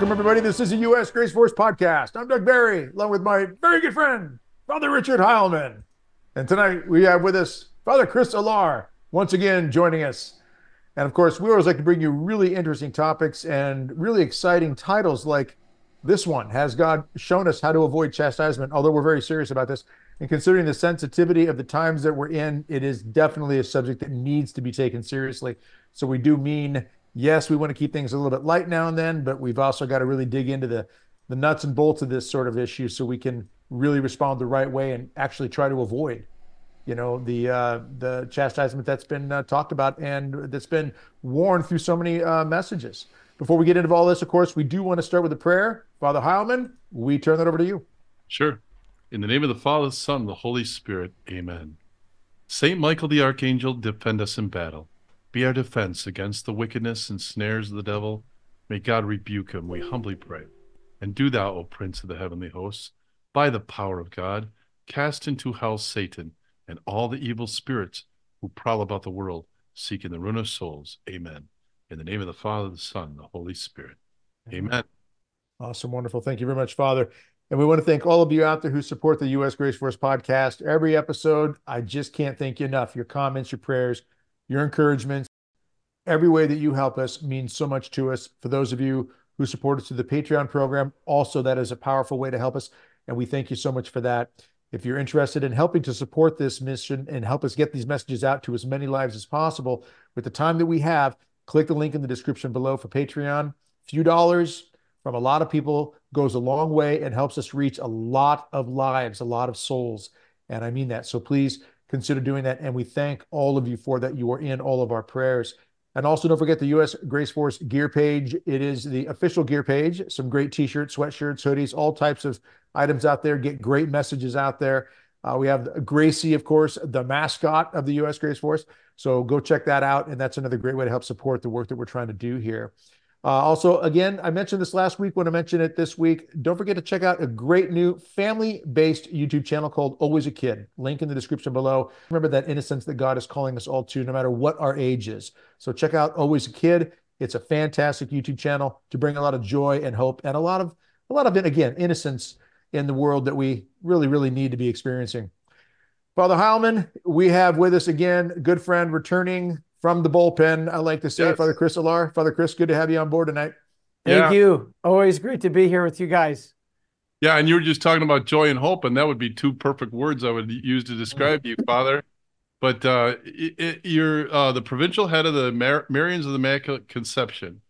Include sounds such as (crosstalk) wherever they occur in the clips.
Welcome, everybody. This is the U.S. Grace Force podcast. I'm Doug Barry, along with my very good friend, Father Richard Heilman. And tonight we have with us Father Chris Alar, once again joining us. And of course, we always like to bring you really interesting topics and really exciting titles like this one Has God shown us how to avoid chastisement? Although we're very serious about this. And considering the sensitivity of the times that we're in, it is definitely a subject that needs to be taken seriously. So we do mean yes, we want to keep things a little bit light now and then, but we've also got to really dig into the the nuts and bolts of this sort of issue so we can really respond the right way and actually try to avoid, you know, the uh, the chastisement that's been uh, talked about and that's been worn through so many uh, messages. Before we get into all this, of course, we do want to start with a prayer. Father Heilman, we turn that over to you. Sure. In the name of the Father, the Son, the Holy Spirit. Amen. Saint Michael the Archangel, defend us in battle be our defense against the wickedness and snares of the devil. May God rebuke him, we humbly pray. And do thou, O Prince of the heavenly hosts, by the power of God, cast into hell Satan and all the evil spirits who prowl about the world, seeking the ruin of souls. Amen. In the name of the Father, the Son, the Holy Spirit. Amen. Awesome. Wonderful. Thank you very much, Father. And we want to thank all of you out there who support the U.S. Grace Force podcast. Every episode, I just can't thank you enough. Your comments, your prayers, your encouragements, every way that you help us means so much to us. For those of you who support us through the Patreon program, also that is a powerful way to help us. And we thank you so much for that. If you're interested in helping to support this mission and help us get these messages out to as many lives as possible with the time that we have, click the link in the description below for Patreon. A few dollars from a lot of people goes a long way and helps us reach a lot of lives, a lot of souls. And I mean that. So please consider doing that. And we thank all of you for that. You are in all of our prayers. And also, don't forget the U.S. Grace Force gear page. It is the official gear page. Some great T-shirts, sweatshirts, hoodies, all types of items out there. Get great messages out there. Uh, we have Gracie, of course, the mascot of the U.S. Grace Force. So go check that out, and that's another great way to help support the work that we're trying to do here. Uh, also, again, I mentioned this last week. When I mention it this week, don't forget to check out a great new family-based YouTube channel called Always a Kid. Link in the description below. Remember that innocence that God is calling us all to, no matter what our age is. So check out Always a Kid. It's a fantastic YouTube channel to bring a lot of joy and hope and a lot of a lot of again innocence in the world that we really really need to be experiencing. Father Heilman, we have with us again, good friend returning from the bullpen. I like to say, yes. Father Chris Alar. Father Chris, good to have you on board tonight. Thank yeah. you. Always great to be here with you guys. Yeah, and you were just talking about joy and hope, and that would be two perfect words I would use to describe you, Father. But uh, it, it, you're uh, the provincial head of the Mar- Marians of the Immaculate Conception,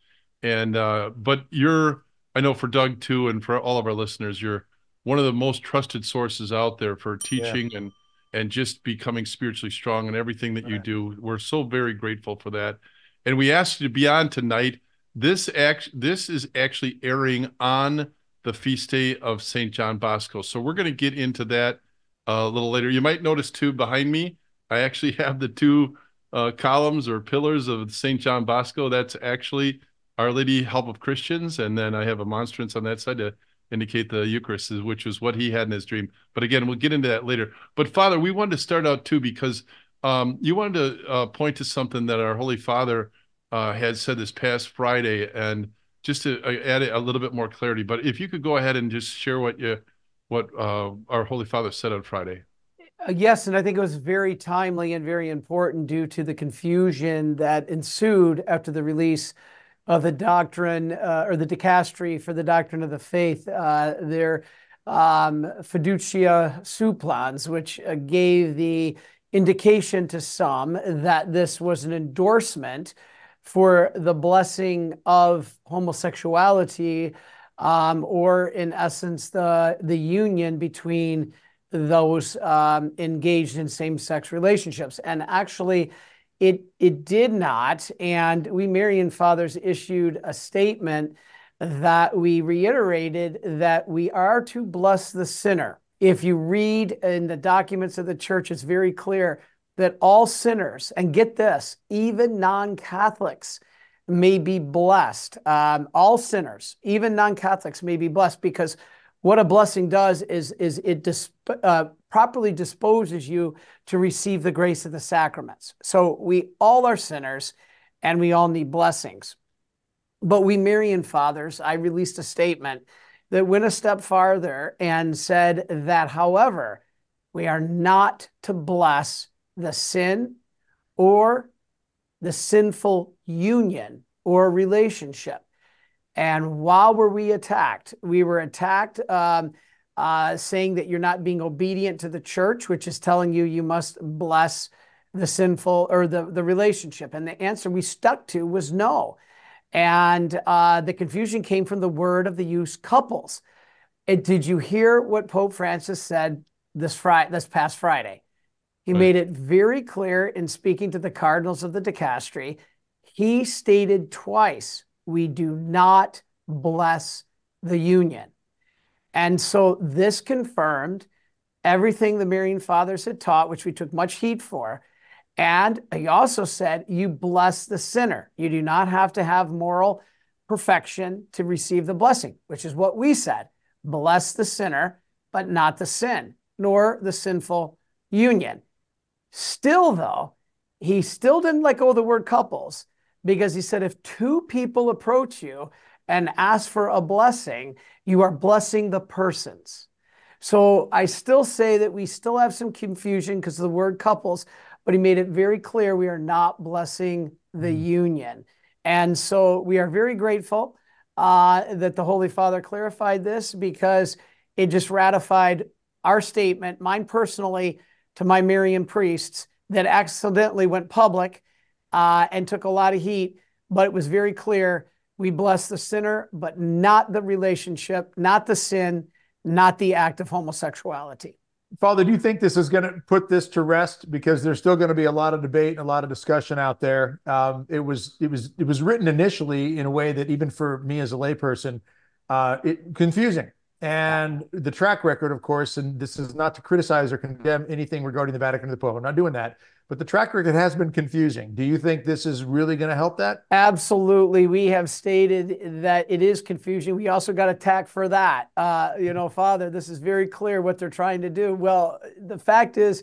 and uh, but you're I know for Doug too, and for all of our listeners, you're one of the most trusted sources out there for teaching yeah. and and just becoming spiritually strong and everything that you do. We're so very grateful for that. And we asked you to be on tonight. This act this is actually airing on the feast day of St. John Bosco. So we're going to get into that uh, a little later. You might notice too behind me, I actually (laughs) have the two uh, columns or pillars of St. John Bosco. That's actually Our Lady Help of Christians. And then I have a monstrance on that side to indicate the Eucharist, which was what he had in his dream. But again, we'll get into that later. But Father, we wanted to start out too because um, you wanted to uh, point to something that our Holy Father uh, had said this past Friday, and just to uh, add a little bit more clarity. But if you could go ahead and just share what you what uh, our Holy Father said on Friday. Uh, yes, and I think it was very timely and very important due to the confusion that ensued after the release of the doctrine uh, or the dicastery for the doctrine of the faith, uh, their um, fiducia supplicans, which uh, gave the indication to some that this was an endorsement for the blessing of homosexuality, um, or in essence, the the union between those um, engaged in same-sex relationships. And actually, it, it did not. And we Marian Fathers issued a statement that we reiterated that we are to bless the sinner. If you read in the documents of the church, it's very clear that all sinners, and get this, even non Catholics, may be blessed. Um, all sinners, even non Catholics, may be blessed because what a blessing does is, is it disp- uh, properly disposes you to receive the grace of the sacraments. So we all are sinners and we all need blessings. But we Marian fathers, I released a statement that went a step farther and said that, however, we are not to bless the sin or the sinful union or relationship. And while were we attacked? We were attacked um, uh, saying that you're not being obedient to the church, which is telling you you must bless the sinful or the, the relationship. And the answer we stuck to was no. And uh, the confusion came from the word of the use couples. And did you hear what Pope Francis said this Friday, this past Friday? He right. made it very clear in speaking to the cardinals of the dicastery. He stated twice, we do not bless the union. And so this confirmed everything the Marian Fathers had taught, which we took much heat for. And he also said, You bless the sinner. You do not have to have moral perfection to receive the blessing, which is what we said. Bless the sinner, but not the sin, nor the sinful union. Still, though, he still didn't let go of the word couples because he said, If two people approach you and ask for a blessing, you are blessing the persons. So I still say that we still have some confusion because of the word couples, but he made it very clear we are not blessing the mm. union. And so we are very grateful uh, that the Holy Father clarified this because it just ratified our statement, mine personally, to my Marian priests that accidentally went public uh, and took a lot of heat, but it was very clear we bless the sinner, but not the relationship, not the sin, not the act of homosexuality. Father, do you think this is going to put this to rest? Because there's still going to be a lot of debate and a lot of discussion out there. Um, it was it was it was written initially in a way that even for me as a layperson, uh, it confusing. And the track record, of course, and this is not to criticize or condemn anything regarding the Vatican or the Pope. I'm not doing that. But the track record has been confusing. Do you think this is really going to help that? Absolutely. We have stated that it is confusing. We also got attacked for that. Uh, you know, Father, this is very clear what they're trying to do. Well, the fact is,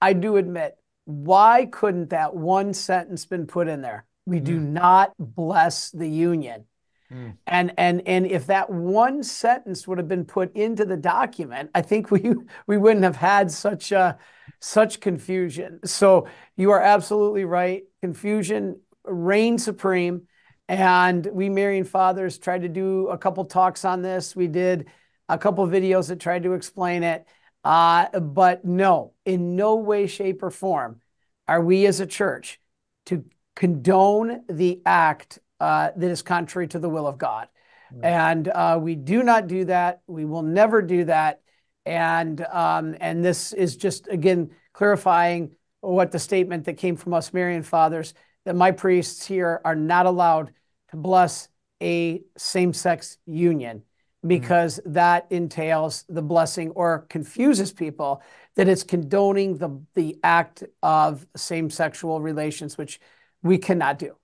I do admit, why couldn't that one sentence been put in there? We do mm. not bless the union. Mm. And and and if that one sentence would have been put into the document, I think we we wouldn't have had such a such confusion. So you are absolutely right. Confusion reigned supreme. And we Marian Fathers tried to do a couple talks on this. We did a couple videos that tried to explain it. Uh, but no, in no way, shape, or form are we as a church to condone the act uh, that is contrary to the will of God. Mm. And uh, we do not do that. We will never do that. And um, and this is just again clarifying what the statement that came from us Marian fathers that my priests here are not allowed to bless a same-sex union because mm-hmm. that entails the blessing or confuses people that it's condoning the the act of same sexual relations which we cannot do.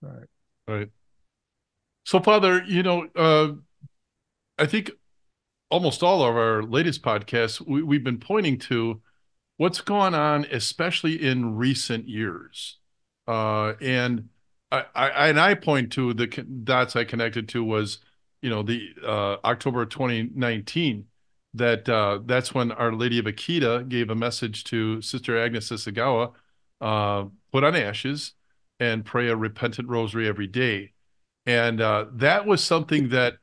Right. Right. So father you know uh, i think almost all of our latest podcasts, we, we've been pointing to what's gone on, especially in recent years. Uh, and I, I, and I point to the dots I connected to was, you know, the uh, October 2019 that uh, that's when Our Lady of Akita gave a message to Sister Agnes Sasagawa, uh, put on ashes and pray a repentant rosary every day. And uh, that was something that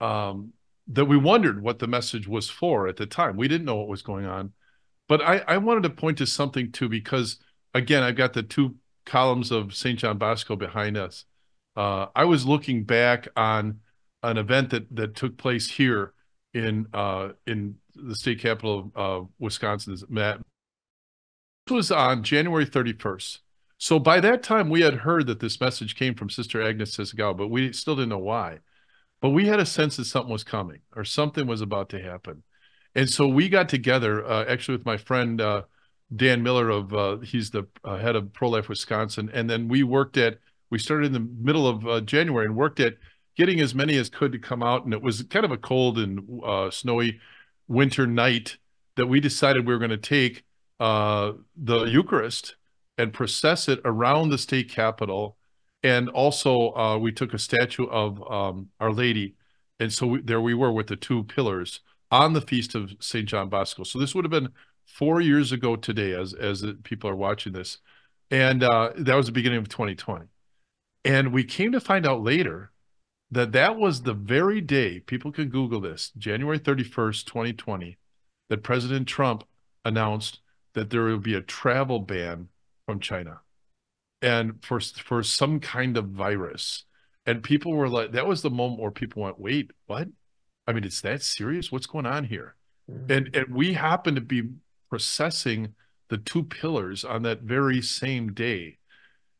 um, that we wondered what the message was for at the time. We didn't know what was going on. But I, I wanted to point to something too, because again, I've got the two columns of St. John Bosco behind us. Uh, I was looking back on an event that that took place here in uh, in the state capital of uh, Wisconsin. Matt. This was on January 31st. So by that time, we had heard that this message came from Sister Agnes Sasagawa, but we still didn't know why. But we had a sense that something was coming or something was about to happen. And so we got together uh, actually with my friend uh, Dan Miller of uh, he's the uh, head of Pro Life Wisconsin, and then we worked at we started in the middle of uh, January and worked at getting as many as could to come out, and it was kind of a cold and uh, snowy winter night that we decided we were going to take the Eucharist and process it around the state capitol and also uh, we took a statue of um, Our Lady, and so we, there we were with the two pillars on the feast of Saint John Bosco. So this would have been four years ago today, as as people are watching this, and uh, that was the beginning of 2020. And we came to find out later that that was the very day people can Google this, January 31st, 2020, that President Trump announced that there would be a travel ban from China and for for some kind of virus. And people were like, that was the moment where people went, wait, what? I mean, it's that serious? What's going on here? Mm-hmm. And and we happen to be processing the two pillars on that very same day.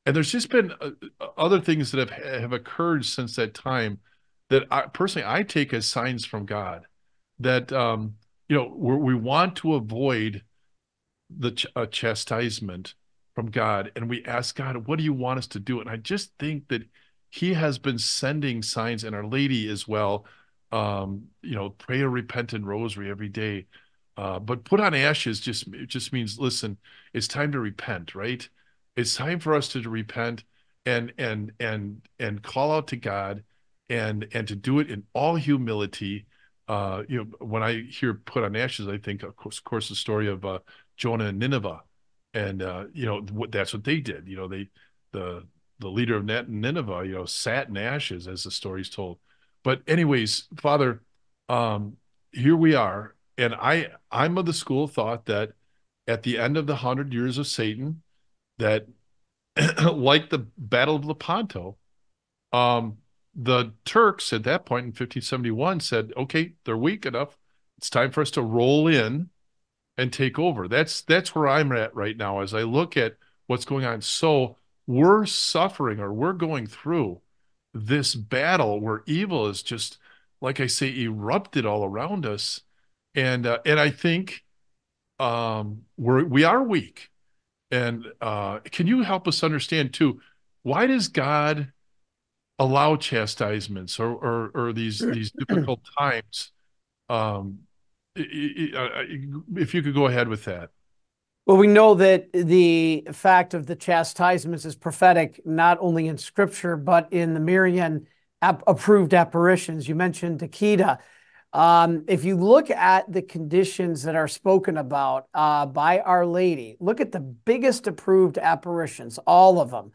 And there's just been uh, other things that have have occurred since that time that I personally I take as signs from God that um, you know we want to avoid the ch- uh, chastisement from God and we ask God, what do you want us to do? And I just think that He has been sending signs, and Our Lady as well. Um, you know, pray a repentant rosary every day. Uh, but put on ashes just just means listen, it's time to repent, right? It's time for us to repent and and and and call out to God and and to do it in all humility. Uh, you know, when I hear put on ashes, I think of course, of course the story of uh, Jonah and Nineveh and uh, you know what that's what they did. You know, they the the leader of Nineveh, you know, sat in ashes as the story's told. But anyways, Father, um, here we are, and I I'm of the school of thought that at the end of the hundred years of Satan, that (clears throat) like the Battle of Lepanto, um, the Turks at that point in 1571 said, "Okay, they're weak enough. It's time for us to roll in and take over. That's that's where I'm at right now as I look at what's going on. So we're suffering or we're going through this battle where evil is just like I say erupted all around us. And uh, and I think um we're we are weak. And uh can you help us understand too why does God allow chastisements or or, or these these difficult times um if you could go ahead with that. Well, we know that the fact of the chastisements is prophetic, not only in scripture, but in the Marian ap- approved apparitions. You mentioned Akita. Um, if you look at the conditions that are spoken about uh, by Our Lady, look at the biggest approved apparitions, all of them.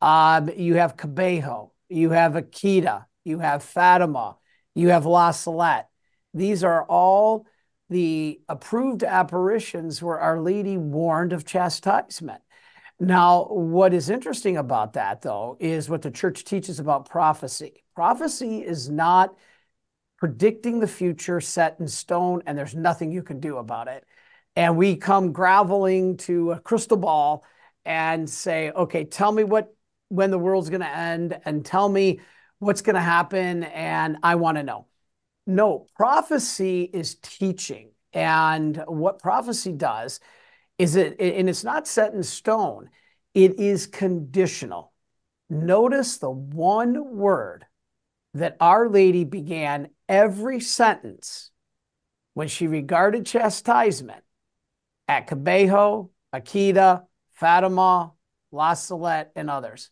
Um, you have Kibeho, you have Akita, you have Fatima, you have La Salette. These are all the approved apparitions where Our Lady warned of chastisement. Now, what is interesting about that, though, is what the church teaches about prophecy. Prophecy is not predicting the future set in stone, and there's nothing you can do about it. And we come groveling to a crystal ball and say, okay, tell me what when the world's going to end and tell me what's going to happen and I want to know. No, prophecy is teaching. And what prophecy does is it, and it's not set in stone, it is conditional. Notice the one word that Our Lady began every sentence when she regarded chastisement at Kibeho, Akita, Fatima, La Salette, and others.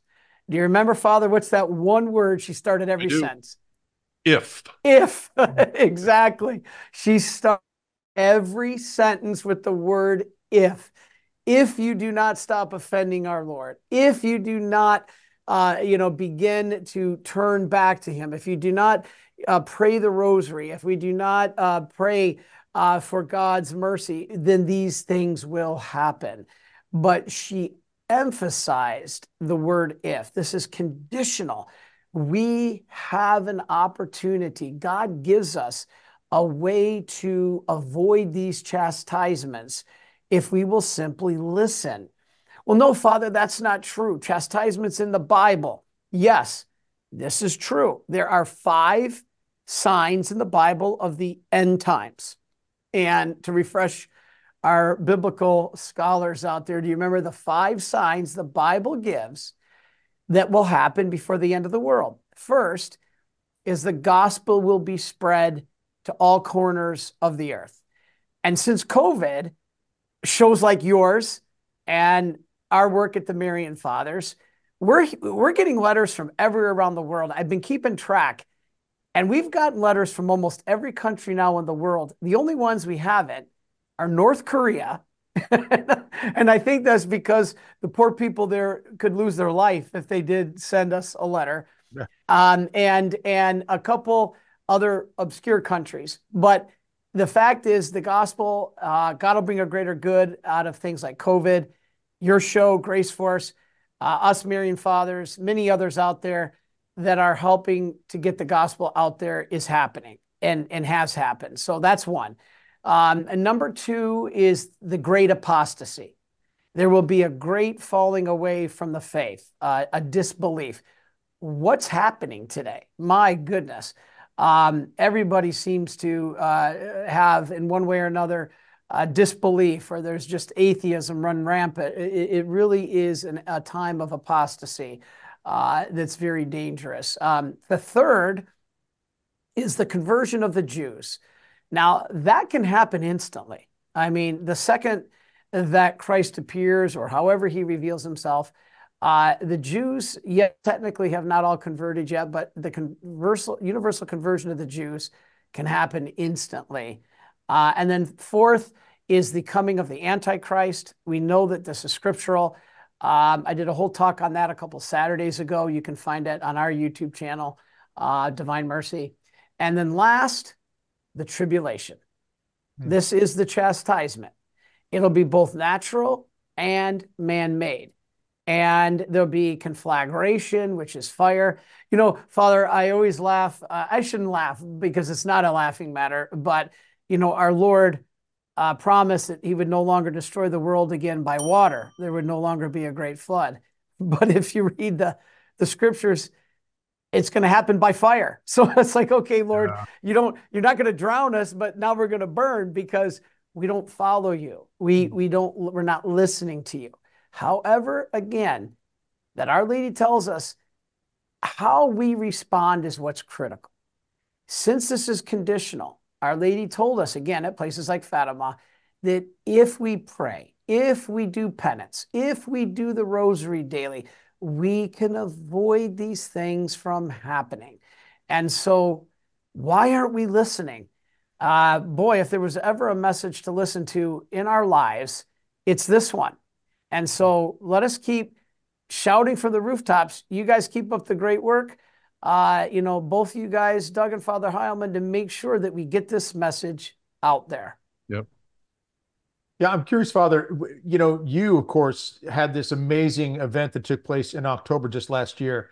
Do you remember, Father? What's that one word she started every sentence? If. If. (laughs) exactly. She started every sentence with the word if. If you do not stop offending our Lord, if you do not, uh, you know, begin to turn back to Him, if you do not uh, pray the rosary, if we do not uh, pray uh, for God's mercy, then these things will happen. But she emphasized the word if. This is conditional we have an opportunity. God gives us a way to avoid these chastisements if we will simply listen. Well, no, Father, that's not true. Chastisements in the Bible. Yes, this is true. There are five signs in the Bible of the end times. And to refresh our biblical scholars out there, do you remember the five signs the Bible gives that will happen before the end of the world. First is the gospel will be spread to all corners of the earth. And since COVID, shows like yours and our work at the Marian Fathers, we're we're getting letters from everywhere around the world. I've been keeping track, and we've gotten letters from almost every country now in the world. The only ones we haven't are North Korea. (laughs) and I think that's because the poor people there could lose their life if they did send us a letter. Yeah. Um, and and a couple other obscure countries. But the fact is, the gospel, uh, God will bring a greater good out of things like COVID, your show, Grace Force, uh, us Marian Fathers, many others out there that are helping to get the gospel out there is happening and, and has happened. So that's one. Um, and number two is the great apostasy. There will be a great falling away from the faith, uh, a disbelief. What's happening today? My goodness. Um, everybody seems to uh, have, in one way or another, uh, disbelief or there's just atheism run rampant. It, it really is an, a time of apostasy uh, that's very dangerous. Um, the third is the conversion of the Jews. Now, that can happen instantly. I mean, the second that Christ appears or however he reveals himself, uh, the Jews yet technically have not all converted yet, but the universal, universal conversion of the Jews can happen instantly. Uh, and then fourth is the coming of the Antichrist. We know that this is scriptural. Um, I did a whole talk on that a couple Saturdays ago. You can find it on our YouTube channel, uh, Divine Mercy. And then last, the tribulation. Hmm. This is the chastisement. It'll be both natural and man made and there'll be conflagration, which is fire. You know, Father, I always laugh. Uh, I shouldn't laugh because it's not a laughing matter, but, you know, our Lord uh, promised that he would no longer destroy the world again by water. There would no longer be a great flood. (laughs) But if you read the, the scriptures, it's going to happen by fire. (laughs) So it's like, okay, Lord, yeah. you don't, you're not going to drown us, but now we're going to burn because we don't follow you. We, hmm. we don't, we're not listening to you. However, again, that Our Lady tells us how we respond is what's critical. Since this is conditional, Our Lady told us again at places like Fatima that if we pray, if we do penance, if we do the rosary daily, we can avoid these things from happening. And so, why aren't we listening? Uh, boy, if there was ever a message to listen to in our lives, it's this one. And so let us keep shouting from the rooftops. You guys keep up the great work. Uh, you know, both you guys, Doug and Father Heilman, to make sure that we get this message out there. Yep. Yeah, I'm curious, Father. You know, you of course had this amazing event that took place in October just last year,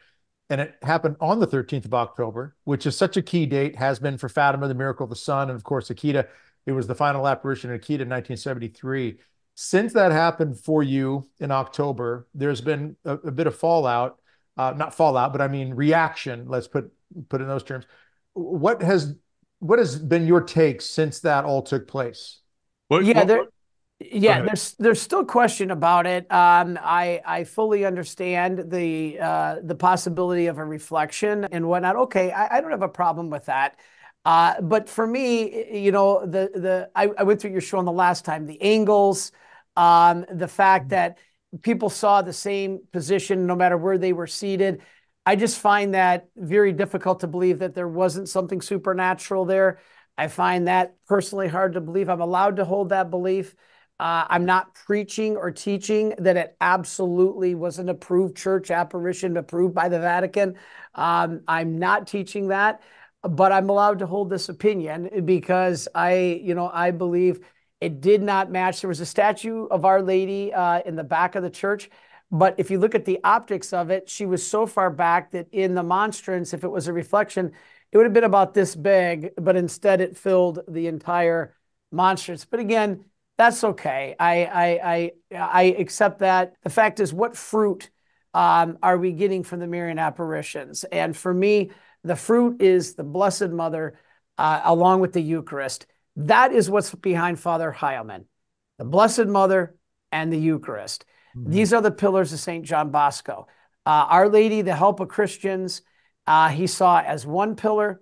and it happened on the 13th of October, which is such a key date. Has been for Fatima, the Miracle of the Sun, and of course Akita. It was the final apparition in Akita in 1973 since that happened for you in October, there's been a, a bit of fallout, uh, not fallout, but I mean reaction. Let's put put in those terms. What has what has been your take since that all took place? What, yeah, what, there, yeah, there's there's still question about it. Um, I I fully understand the uh, the possibility of a reflection and whatnot. Okay, I, I don't have a problem with that. Uh, but for me, you know, the the I, I went through your show on the last time. The angles, um, the fact that people saw the same position no matter where they were seated. I just find that very difficult to believe that there wasn't something supernatural there. I find that personally hard to believe. I'm allowed to hold that belief. Uh, I'm not preaching or teaching that it absolutely was an approved church apparition approved by the Vatican. Um, I'm not teaching that, but I'm allowed to hold this opinion because I, you know, I believe it did not match. There was a statue of Our Lady uh, in the back of the church. But if you look at the optics of it, she was so far back that in the monstrance, if it was a reflection, it would have been about this big, but instead it filled the entire monstrance. But again, that's okay. I I I, I accept that. The fact is, what fruit um, are we getting from the Marian apparitions? And for me, the fruit is the Blessed Mother, uh, along with the Eucharist. That is what's behind Father Heilman, the Blessed Mother and the Eucharist. Mm-hmm. These are the pillars of St. John Bosco. Uh, Our Lady, the help of Christians, uh, he saw as one pillar,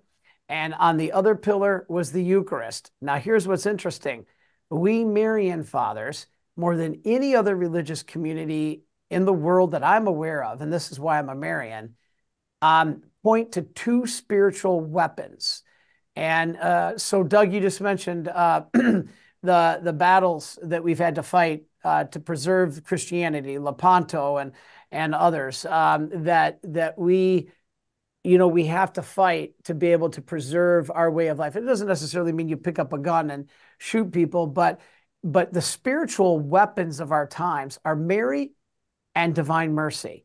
and on the other pillar was the Eucharist. Now, here's what's interesting we Marian fathers, more than any other religious community in the world that I'm aware of, and this is why I'm a Marian, um, point to two spiritual weapons. And uh, so, Doug, you just mentioned uh, (clears throat) the the battles that we've had to fight uh, to preserve Christianity, Lepanto and and others um, that that we you know we have to fight to be able to preserve our way of life. It doesn't necessarily mean you pick up a gun and shoot people, but but the spiritual weapons of our times are Mary and divine mercy.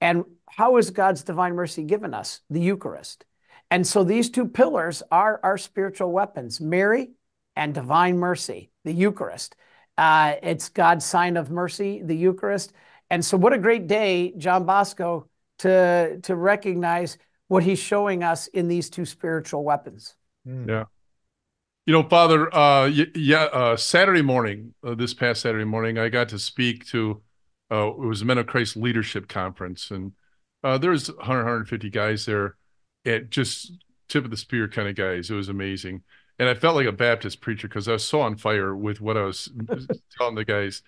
And how is God's divine mercy given us? The Eucharist. And so these two pillars are our spiritual weapons Mary and divine mercy, the Eucharist. Uh, it's God's sign of mercy, the Eucharist. And so, what a great day, John Bosco, to, to recognize what he's showing us in these two spiritual weapons. Hmm. Yeah. You know, Father, uh, yeah, uh, Saturday morning, uh, this past Saturday morning, I got to speak to, uh, it was Men of Christ Leadership Conference, and uh, there was 100, 150 guys there, at just tip of the spear kind of guys. It was amazing, and I felt like a Baptist preacher because I was so on fire with what I was (laughs) telling the guys.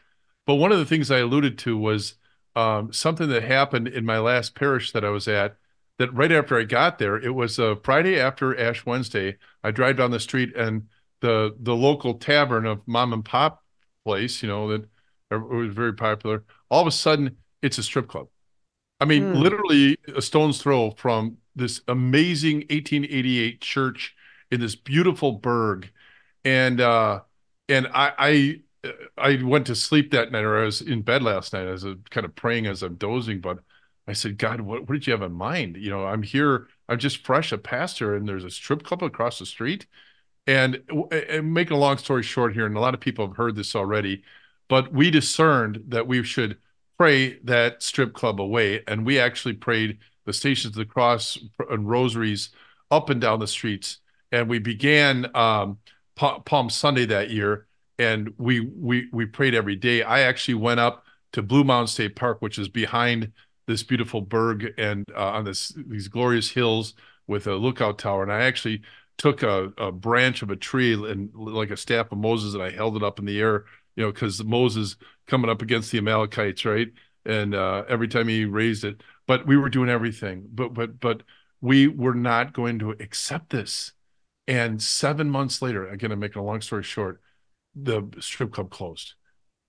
But one of the things I alluded to was um, something that happened in my last parish that I was at. That right after I got there, it was a Friday after Ash Wednesday. I drive down the street and the the local tavern of mom and pop place, you know, that was very popular. All of a sudden, it's a strip club. I mean, mm. literally a stone's throw from this amazing 1888 church in this beautiful burg, and uh, and I, I I went to sleep that night, or I was in bed last night as a kind of praying as I'm dozing. But I said, God, what, what did you have in mind? You know, I'm here, I'm just fresh, a pastor, and there's a strip club across the street. And, and making a long story short here, and a lot of people have heard this already, but we discerned that we should pray that strip club away. And we actually prayed the Stations of the Cross and rosaries up and down the streets. And we began um, Palm Sunday that year and we we we prayed every day. I actually went up to Blue Mounds State Park, which is behind this beautiful burg and uh, on this these glorious hills with a lookout tower. And I actually took a, a branch of a tree and like a staff of Moses, and I held it up in the air, you know, because Moses coming up against the Amalekites, right? And uh, every time he raised it, but we were doing everything, but but but we were not going to accept this. And seven months later, again, I'm making a long story short the strip club closed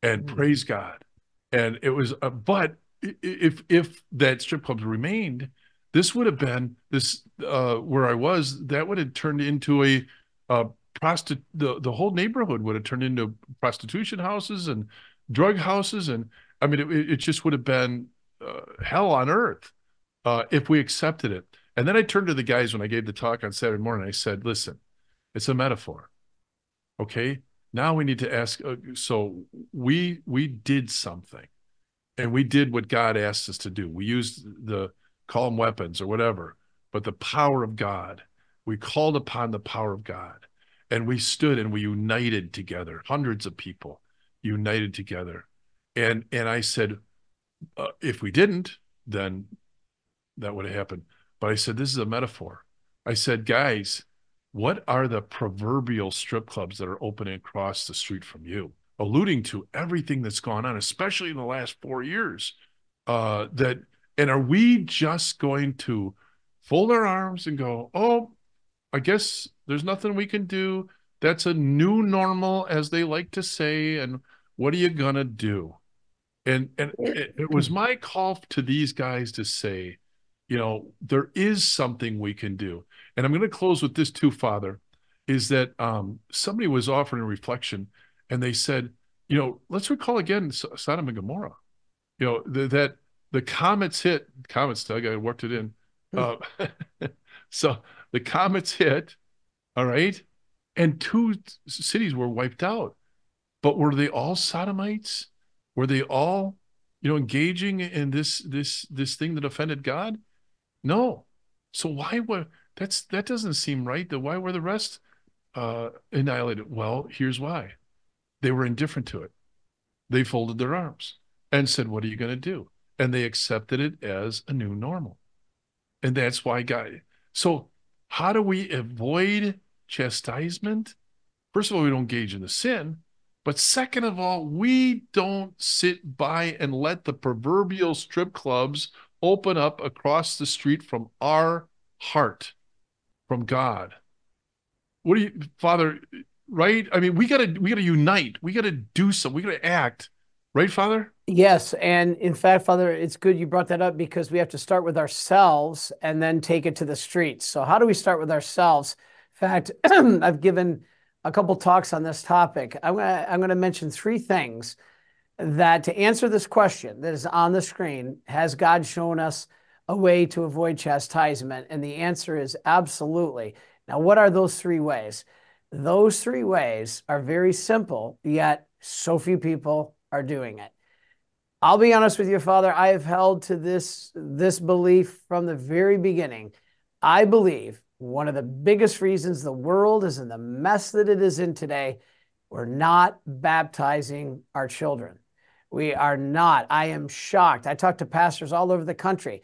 and mm-hmm. praise God. And it was, uh, but if, if that strip club remained, this would have been this, uh, where I was, that would have turned into a, uh, prostitute, the, the whole neighborhood would have turned into prostitution houses and drug houses. And I mean, it, it just would have been uh, hell on earth uh, if we accepted it. And then I turned to the guys when I gave the talk on Saturday morning. I said, listen, it's a metaphor. Okay now we need to ask uh, so we we did something and we did what god asked us to do. We used the calm weapons or whatever but the power of god we called upon the power of god and we stood and we united together hundreds of people united together. And and i said uh, if we didn't then that would have happened. But i said this is a metaphor. I said guys what are the proverbial strip clubs that are opening across the street from you? Alluding to everything that's gone on, especially in the last four years. Uh, that and are we just going to fold our arms and go, oh, I guess there's nothing we can do. That's a new normal, as they like to say. And what are you gonna do? And and it, it was my call to these guys to say, you know, there is something we can do. And I'm going to close with this too, Father, is that um, somebody was offering a reflection and they said, you know, let's recall again Sodom and Gomorrah. You know, the, that the comets hit, comets, Doug, I worked it in. Uh, (laughs) so the comets hit, all right, and two cities were wiped out. But were they all Sodomites? Were they all, you know, engaging in this this this thing that offended God? No. So why were that's that doesn't seem right. The why were the rest uh, annihilated? Well, here's why: they were indifferent to it. They folded their arms and said, "What are you going to do?" And they accepted it as a new normal, and that's why God. So, how do we avoid chastisement? First of all, we don't engage in the sin, But second of all, we don't sit by and let the proverbial strip clubs open up across the street from our heart, from God. What do you, Father? Right? I mean, we gotta we gotta unite. We gotta do something. We gotta act. Right, Father? Yes, and in fact, Father, it's good you brought that up because we have to start with ourselves and then take it to the streets. So, how do we start with ourselves? In fact, (clears throat) I've given a couple talks on this topic. I'm gonna I'm gonna mention three things that to answer this question that is on the screen, has God shown us a way to avoid chastisement? And the answer is absolutely. Now, what are those three ways? Those three ways are very simple, yet so few people are doing it. I'll be honest with you, Father, I have held to this, this belief from the very beginning. I believe one of the biggest reasons the world is in the mess that it is in today, we're not baptizing our children. We are not. I am shocked. I talk to pastors all over the country.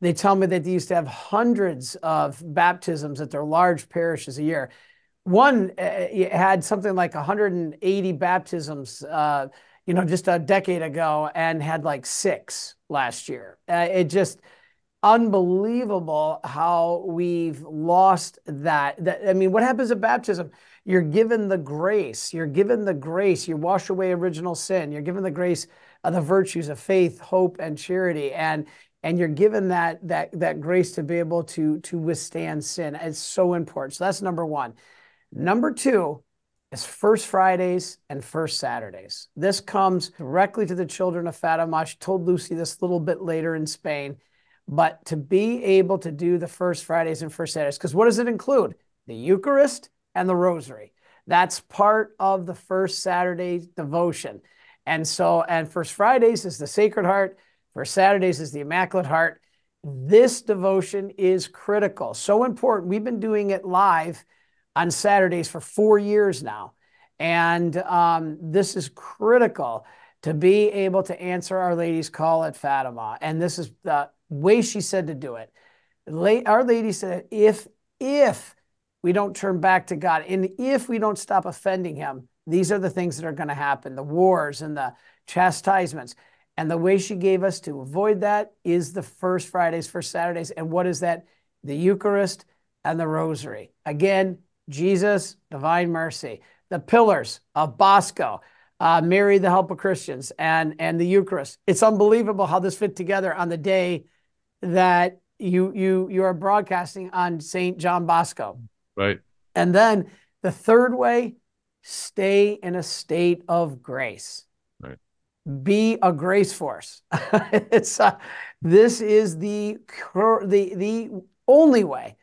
They tell me that they used to have hundreds of baptisms at their large parishes a year. One uh, had something like 180 baptisms, uh, you know, just a decade ago, and had like six last year. Uh, it just unbelievable how we've lost that. that. I mean, what happens at baptism? You're given the grace. You're given the grace. You wash away original sin. You're given the grace of the virtues of faith, hope, and charity. And and you're given that that that grace to be able to to withstand sin. It's so important. So that's number one. Number two is First Fridays and First Saturdays. This comes directly to the children of Fatima. She told Lucy this a little bit later in Spain. But to be able to do the First Fridays and First Saturdays, because what does it include? The Eucharist and the Rosary. That's part of the First Saturday devotion. And so, and First Fridays is the Sacred Heart, First Saturdays is the Immaculate Heart. This devotion is critical, so important. We've been doing it live on Saturdays for four years now. And um, this is critical to be able to answer Our Lady's call at Fatima. And this is the way she said to do it. Our Lady said, if, if we don't turn back to God and if we don't stop offending Him, these are the things that are going to happen the wars and the chastisements. And the way she gave us to avoid that is the first Fridays, first Saturdays. And what is that? The Eucharist and the Rosary. Again, Jesus, Divine Mercy. The pillars of Bosco, uh, Mary, the Help of Christians, and, and the Eucharist. It's unbelievable how this fit together on the day that you you you are broadcasting on St. John Bosco. Right. And then the third way, stay in a state of grace. Right. Be a grace force. (laughs) it's uh, this is the cur the the only way.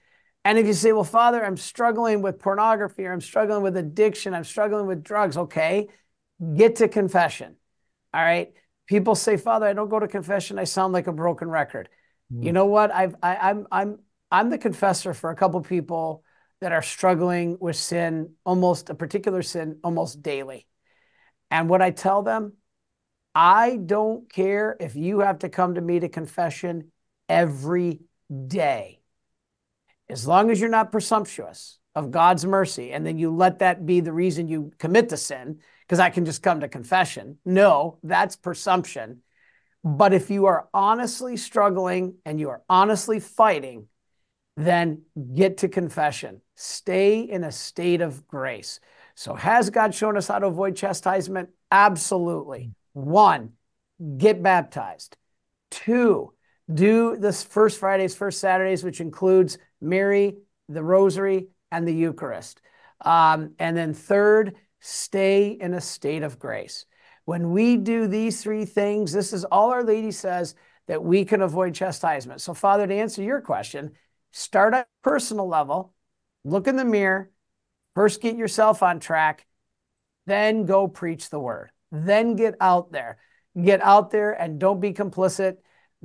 And if you say, "Well, Father, I'm struggling with pornography, or I'm struggling with addiction, I'm struggling with drugs," okay, get to confession. All right. People say, "Father, I don't go to confession. I sound like a broken record." Mm. You know what? I've I, I'm I'm I'm the confessor for a couple people that are struggling with sin, almost a particular sin, almost daily. And what I tell them, I don't care if you have to come to me to confession every day. As long as you're not presumptuous of God's mercy, and then you let that be the reason you commit the sin, because I can just come to confession. No, that's presumption. But if you are honestly struggling and you are honestly fighting, then get to confession. Stay in a state of grace. So, has God shown us how to avoid chastisement? Absolutely. One, get baptized. Two, do this first Fridays, first Saturdays, which includes Mary, the Rosary, and the Eucharist. Um, and then third, stay in a state of grace. When we do these three things, this is all Our Lady says that we can avoid chastisement. So, Father, to answer your question, start at personal level, look in the mirror, first get yourself on track, then go preach the word. Then get out there. Get out there and don't be complicit.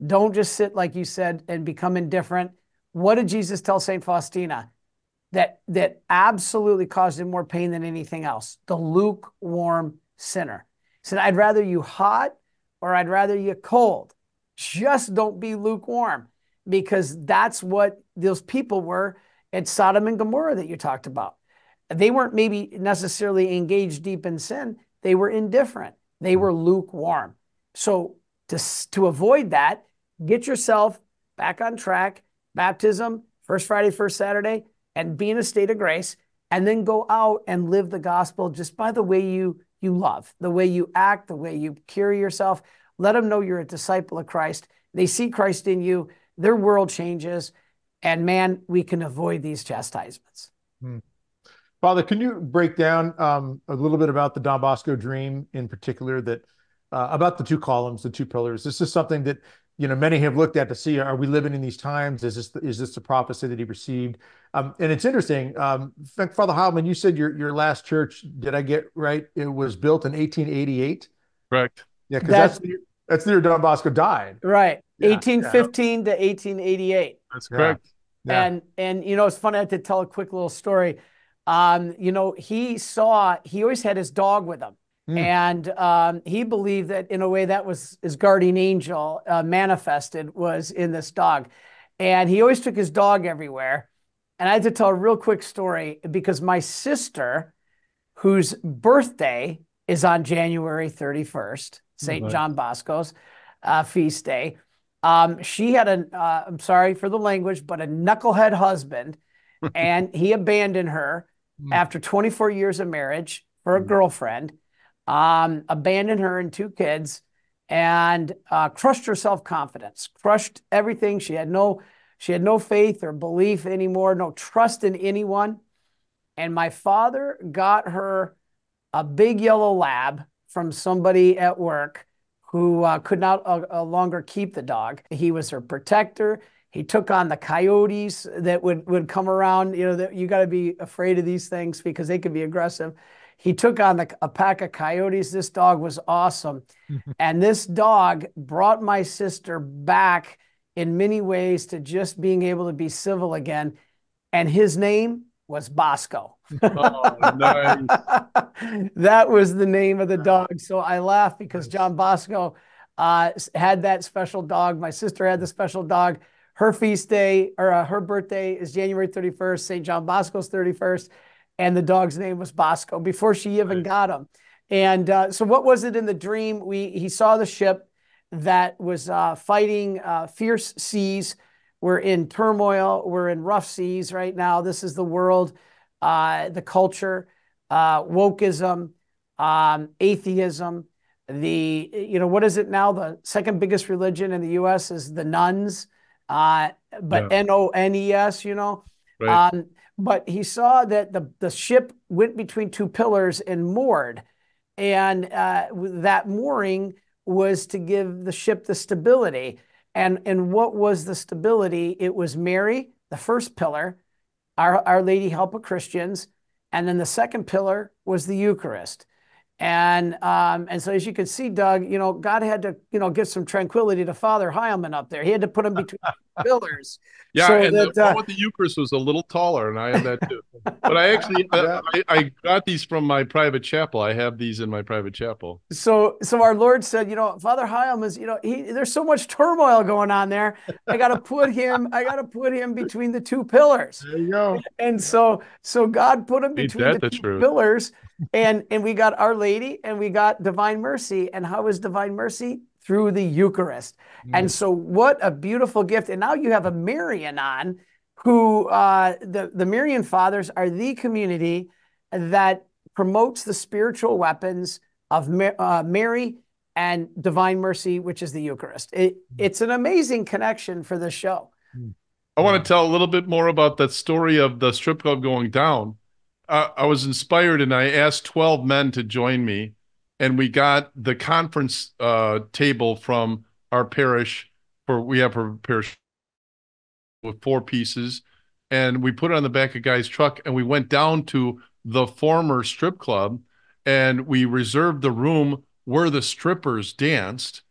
Don't just sit, like you said, and become indifferent. What did Jesus tell St. Faustina? That, that absolutely caused him more pain than anything else the lukewarm sinner said, I'd rather you hot or I'd rather you cold. Just don't be lukewarm because that's what those people were at Sodom and Gomorrah that you talked about. They weren't maybe necessarily engaged deep in sin, they were indifferent. They were lukewarm. So to, to avoid that, get yourself back on track, baptism, first Friday, first Saturday, and be in a state of grace, and then go out and live the gospel just by the way you you love, the way you act, the way you carry yourself. Let them know you're a disciple of Christ. They see Christ in you, their world changes, and man, we can avoid these chastisements. Hmm. Father, can you break down um, a little bit about the Don Bosco dream in particular that uh, about the two columns, the two pillars? This is something that you know many have looked at to see are we living in these times? Is this is this the prophecy that he received? Um, and it's interesting, um, Father Heilman, you said your your last church, did I get right? It was built in 1888. Correct. Yeah, because that's that's the, that's the year Don Bosco died. Right, yeah, 1815 yeah. to 1888. That's correct. Yeah. And and you know it's funny. I had to tell a quick little story. Um, you know, he saw he always had his dog with him. Mm. And um, he believed that in a way that was his guardian angel uh, manifested was in this dog. And he always took his dog everywhere. And I had to tell a real quick story because my sister, whose birthday is on January 31st, St. Right. John Bosco's uh, feast day, um, she had a, uh, I'm sorry for the language, but a knucklehead husband. (laughs) and he abandoned her mm. after 24 years of marriage for a mm. girlfriend um, abandoned her and two kids, and uh, crushed her self confidence, crushed everything. She had no, she had no faith or belief anymore, no trust in anyone. And my father got her a big yellow lab from somebody at work who uh, could not uh, uh longer keep the dog. He was her protector. He took on the coyotes that would, would come around. You know, that you got to be afraid of these things because they can be aggressive. He took on the, a pack of coyotes. This dog was awesome. and this dog brought my sister back in many ways to just being able to be civil again. And his name was Bosco. oh, nice. (laughs) that was the name of the dog. So I laugh because John Bosco uh, had that special dog. My sister had the special dog. Her feast day or uh, her birthday is January 31st, St. John Bosco's 31st and the dog's name was Bosco before she even right. got him. And uh, so, what was it in the dream? We he saw the ship that was uh, fighting uh, fierce seas. We're in turmoil. We're in rough seas right now. This is the world, uh, the culture, uh, wokeism, um, atheism. The you know what is it now? The second biggest religion in the U.S. is the nuns, uh, but N O N E S. You know. Right. Um, but he saw that the, the ship went between two pillars and moored. And uh, that mooring was to give the ship the stability. And, and what was the stability? It was Mary, the first pillar, Our, Our Lady Help of Christians. And then the second pillar was the Eucharist. And um, and so as you can see, Doug, you know, God had to, you know, give some tranquility to Father Heilman up there. He had to put him between (laughs) pillars. Yeah, so and that, the, uh, the Eucharist was a little taller, and I had that too. but I actually (laughs) uh, I, I, got these from my private chapel. I have these in my private chapel. So so our Lord said, you know, Father Heilman is, you know, he, there's so much turmoil going on there. I got to put him. I got to put him between the two pillars. There you go. And so so God put him between the two pillars and and we got Our Lady and we got Divine Mercy. And how is Divine Mercy? Through the Eucharist. Mm. And so what a beautiful gift. And now you have a Marian on who uh, the, the Marian Fathers are the community that promotes the spiritual weapons of uh, Mary and Divine Mercy, which is the Eucharist. It, mm. it's an amazing connection for this show. Mm. I want to tell a little bit more about that story of the strip club going down uh, I was inspired and I asked 12 men to join me. And we got the conference uh, table from our parish for we have a parish with four pieces. And we put it on the back of guy's truck and we went down to the former strip club and we reserved the room where the strippers danced.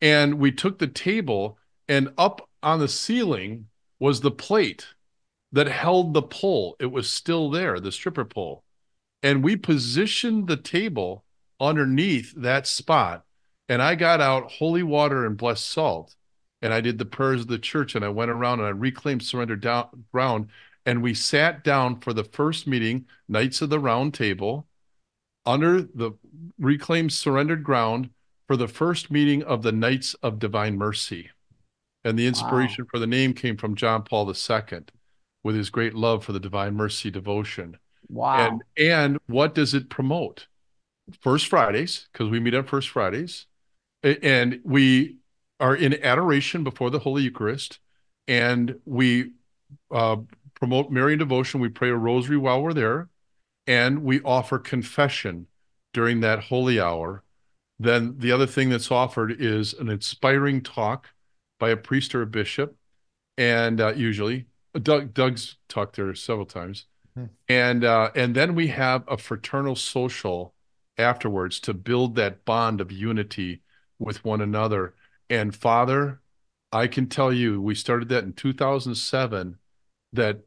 And we took the table and up on the ceiling was the plate that held the pole. It was still there, the stripper pole. And we positioned the table underneath that spot. And I got out holy water and blessed salt. And I did the prayers of the church and I went around and I reclaimed surrendered down, ground. And we sat down for the first meeting, Knights of the Round Table. under the reclaimed surrendered ground for the first meeting of the Knights of Divine Mercy. And the inspiration wow. for the name came from John Paul II with his great love for the Divine Mercy devotion. Wow. And and what does it promote? First Fridays, because we meet on First Fridays, and we are in adoration before the Holy Eucharist, and we uh, promote Marian devotion. We pray a rosary while we're there, and we offer confession during that holy hour. Then the other thing that's offered is an inspiring talk by a priest or a bishop, and uh, usually Doug Doug's talked there several times, hmm. and uh, and then we have a fraternal social afterwards to build that bond of unity with one another. And Father, I can tell you, we started that in 2007. That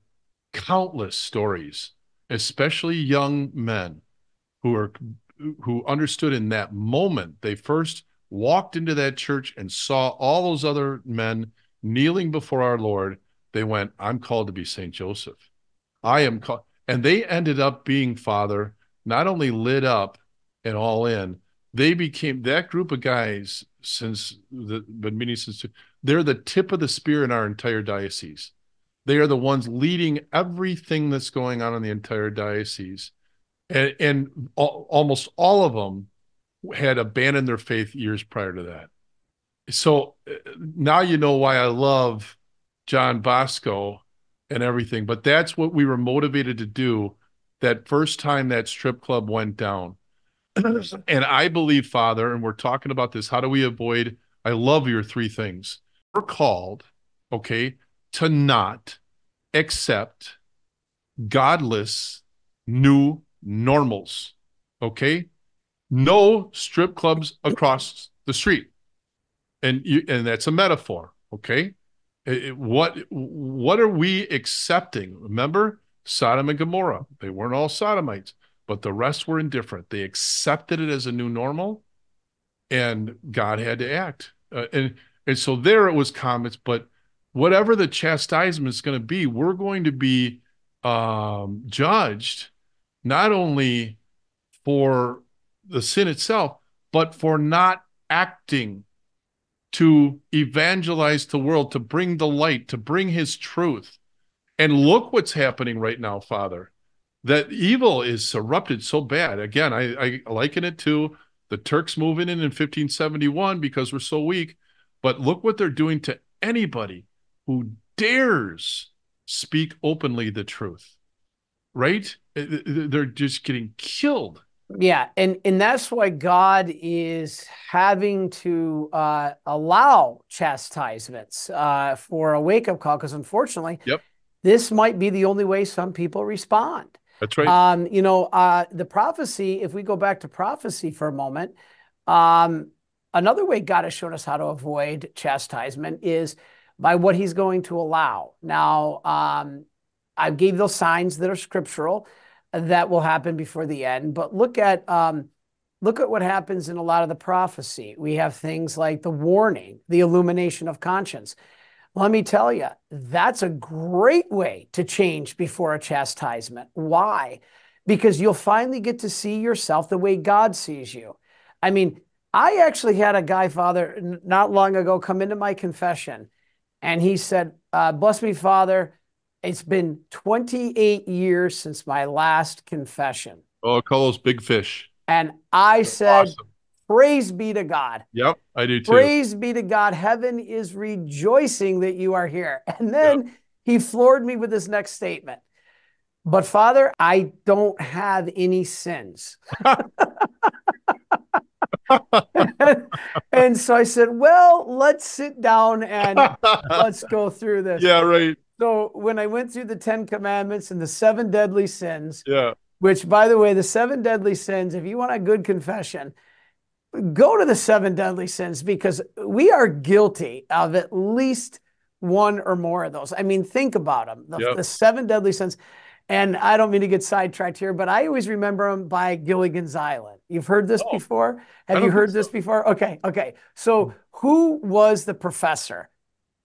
countless stories, especially young men who are who understood in that moment they first walked into that church and saw all those other men kneeling before our Lord, they went, I'm called to be St. Joseph. I am called. And they ended up being, Father, not only lit up and all in, they became that group of guys since the been meeting since they're the tip of the spear in our entire diocese. They are the ones leading everything that's going on in the entire diocese. And, and all, almost all of them had abandoned their faith years prior to that. So uh, now you know why I love John Bosco and everything. But that's what we were motivated to do that first time that strip club went down. (clears throat) and I believe, Father, and we're talking about this. How do we avoid? I love your three things. We're called, okay, to not accept godless new normals. Okay no strip clubs across the street and you and that's a metaphor okay it, what what are we accepting? Remember sodom and gomorrah. They weren't all sodomites but the rest were indifferent. They accepted it as a new normal and god had to act. Uh, and and so there it was comments but whatever the chastisement is going to be we're going to be um, judged not only for the sin itself, but for not acting to evangelize the world, to bring the light, to bring his truth. And look what's happening right now, Father. That evil is erupted so bad. Again, I, I liken it to the Turks moving in in 1571 because we're so weak. But look what they're doing to anybody who dares speak openly the truth, right? Uh, uh, they're just getting killed yeah, and and that's why God is having to uh, allow chastisements uh, for a wake up call because unfortunately, yep, this might be the only way some people respond. That's right. Um, you know, uh, the prophecy. If we go back to prophecy for a moment, um, another way God has shown us how to avoid chastisement is by what He's going to allow. Now, um, I gave those signs that are scriptural that will happen before the end. But look at um, look at what happens in a lot of the prophecy. We have things like the warning, the illumination of conscience. Let me tell you, that's a great way to change before a chastisement. Why? Because you'll finally get to see yourself the way God sees you. I mean, I actually had a guy, Father, not long ago come into my confession and he said, uh, Bless me, Father. It's been 28 years since my last confession. Oh, call those big fish. And I That's said, awesome. Praise be to God. Yep, I do too. Praise be to God. Heaven is rejoicing that you are here. (laughs) And then yep. he floored me with his next statement. But Father, I don't have any sins. and, (laughs) and so I said, Well, let's sit down and (laughs) let's go through this. Yeah, right. So when I went through the Ten Commandments and the seven deadly sins, yeah. Which, by the way, the seven deadly sins. If you want a good confession, go to the seven deadly sins because we are guilty of at least one or more of those. I mean, think about them. The, yep. the seven deadly sins. And I don't mean to get sidetracked here, but I always remember them by Gilligan's Island. You've heard this oh, before? Have you heard so. this before? Okay, okay. So, who was the professor?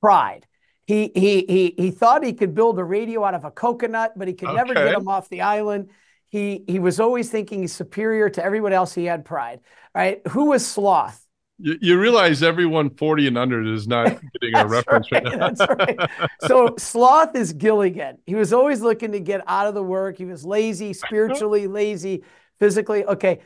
Pride. He he he he thought he could build a radio out of a coconut, but he could okay. never get him off the island. He he was always thinking he's superior to everyone else. He had pride, right? Who was sloth? You, you realize everyone 40 and under is not (laughs) getting a reference right, right now. that's right. So sloth is Gilligan. He was always looking to get out of the work. He was lazy, spiritually lazy, physically. Okay,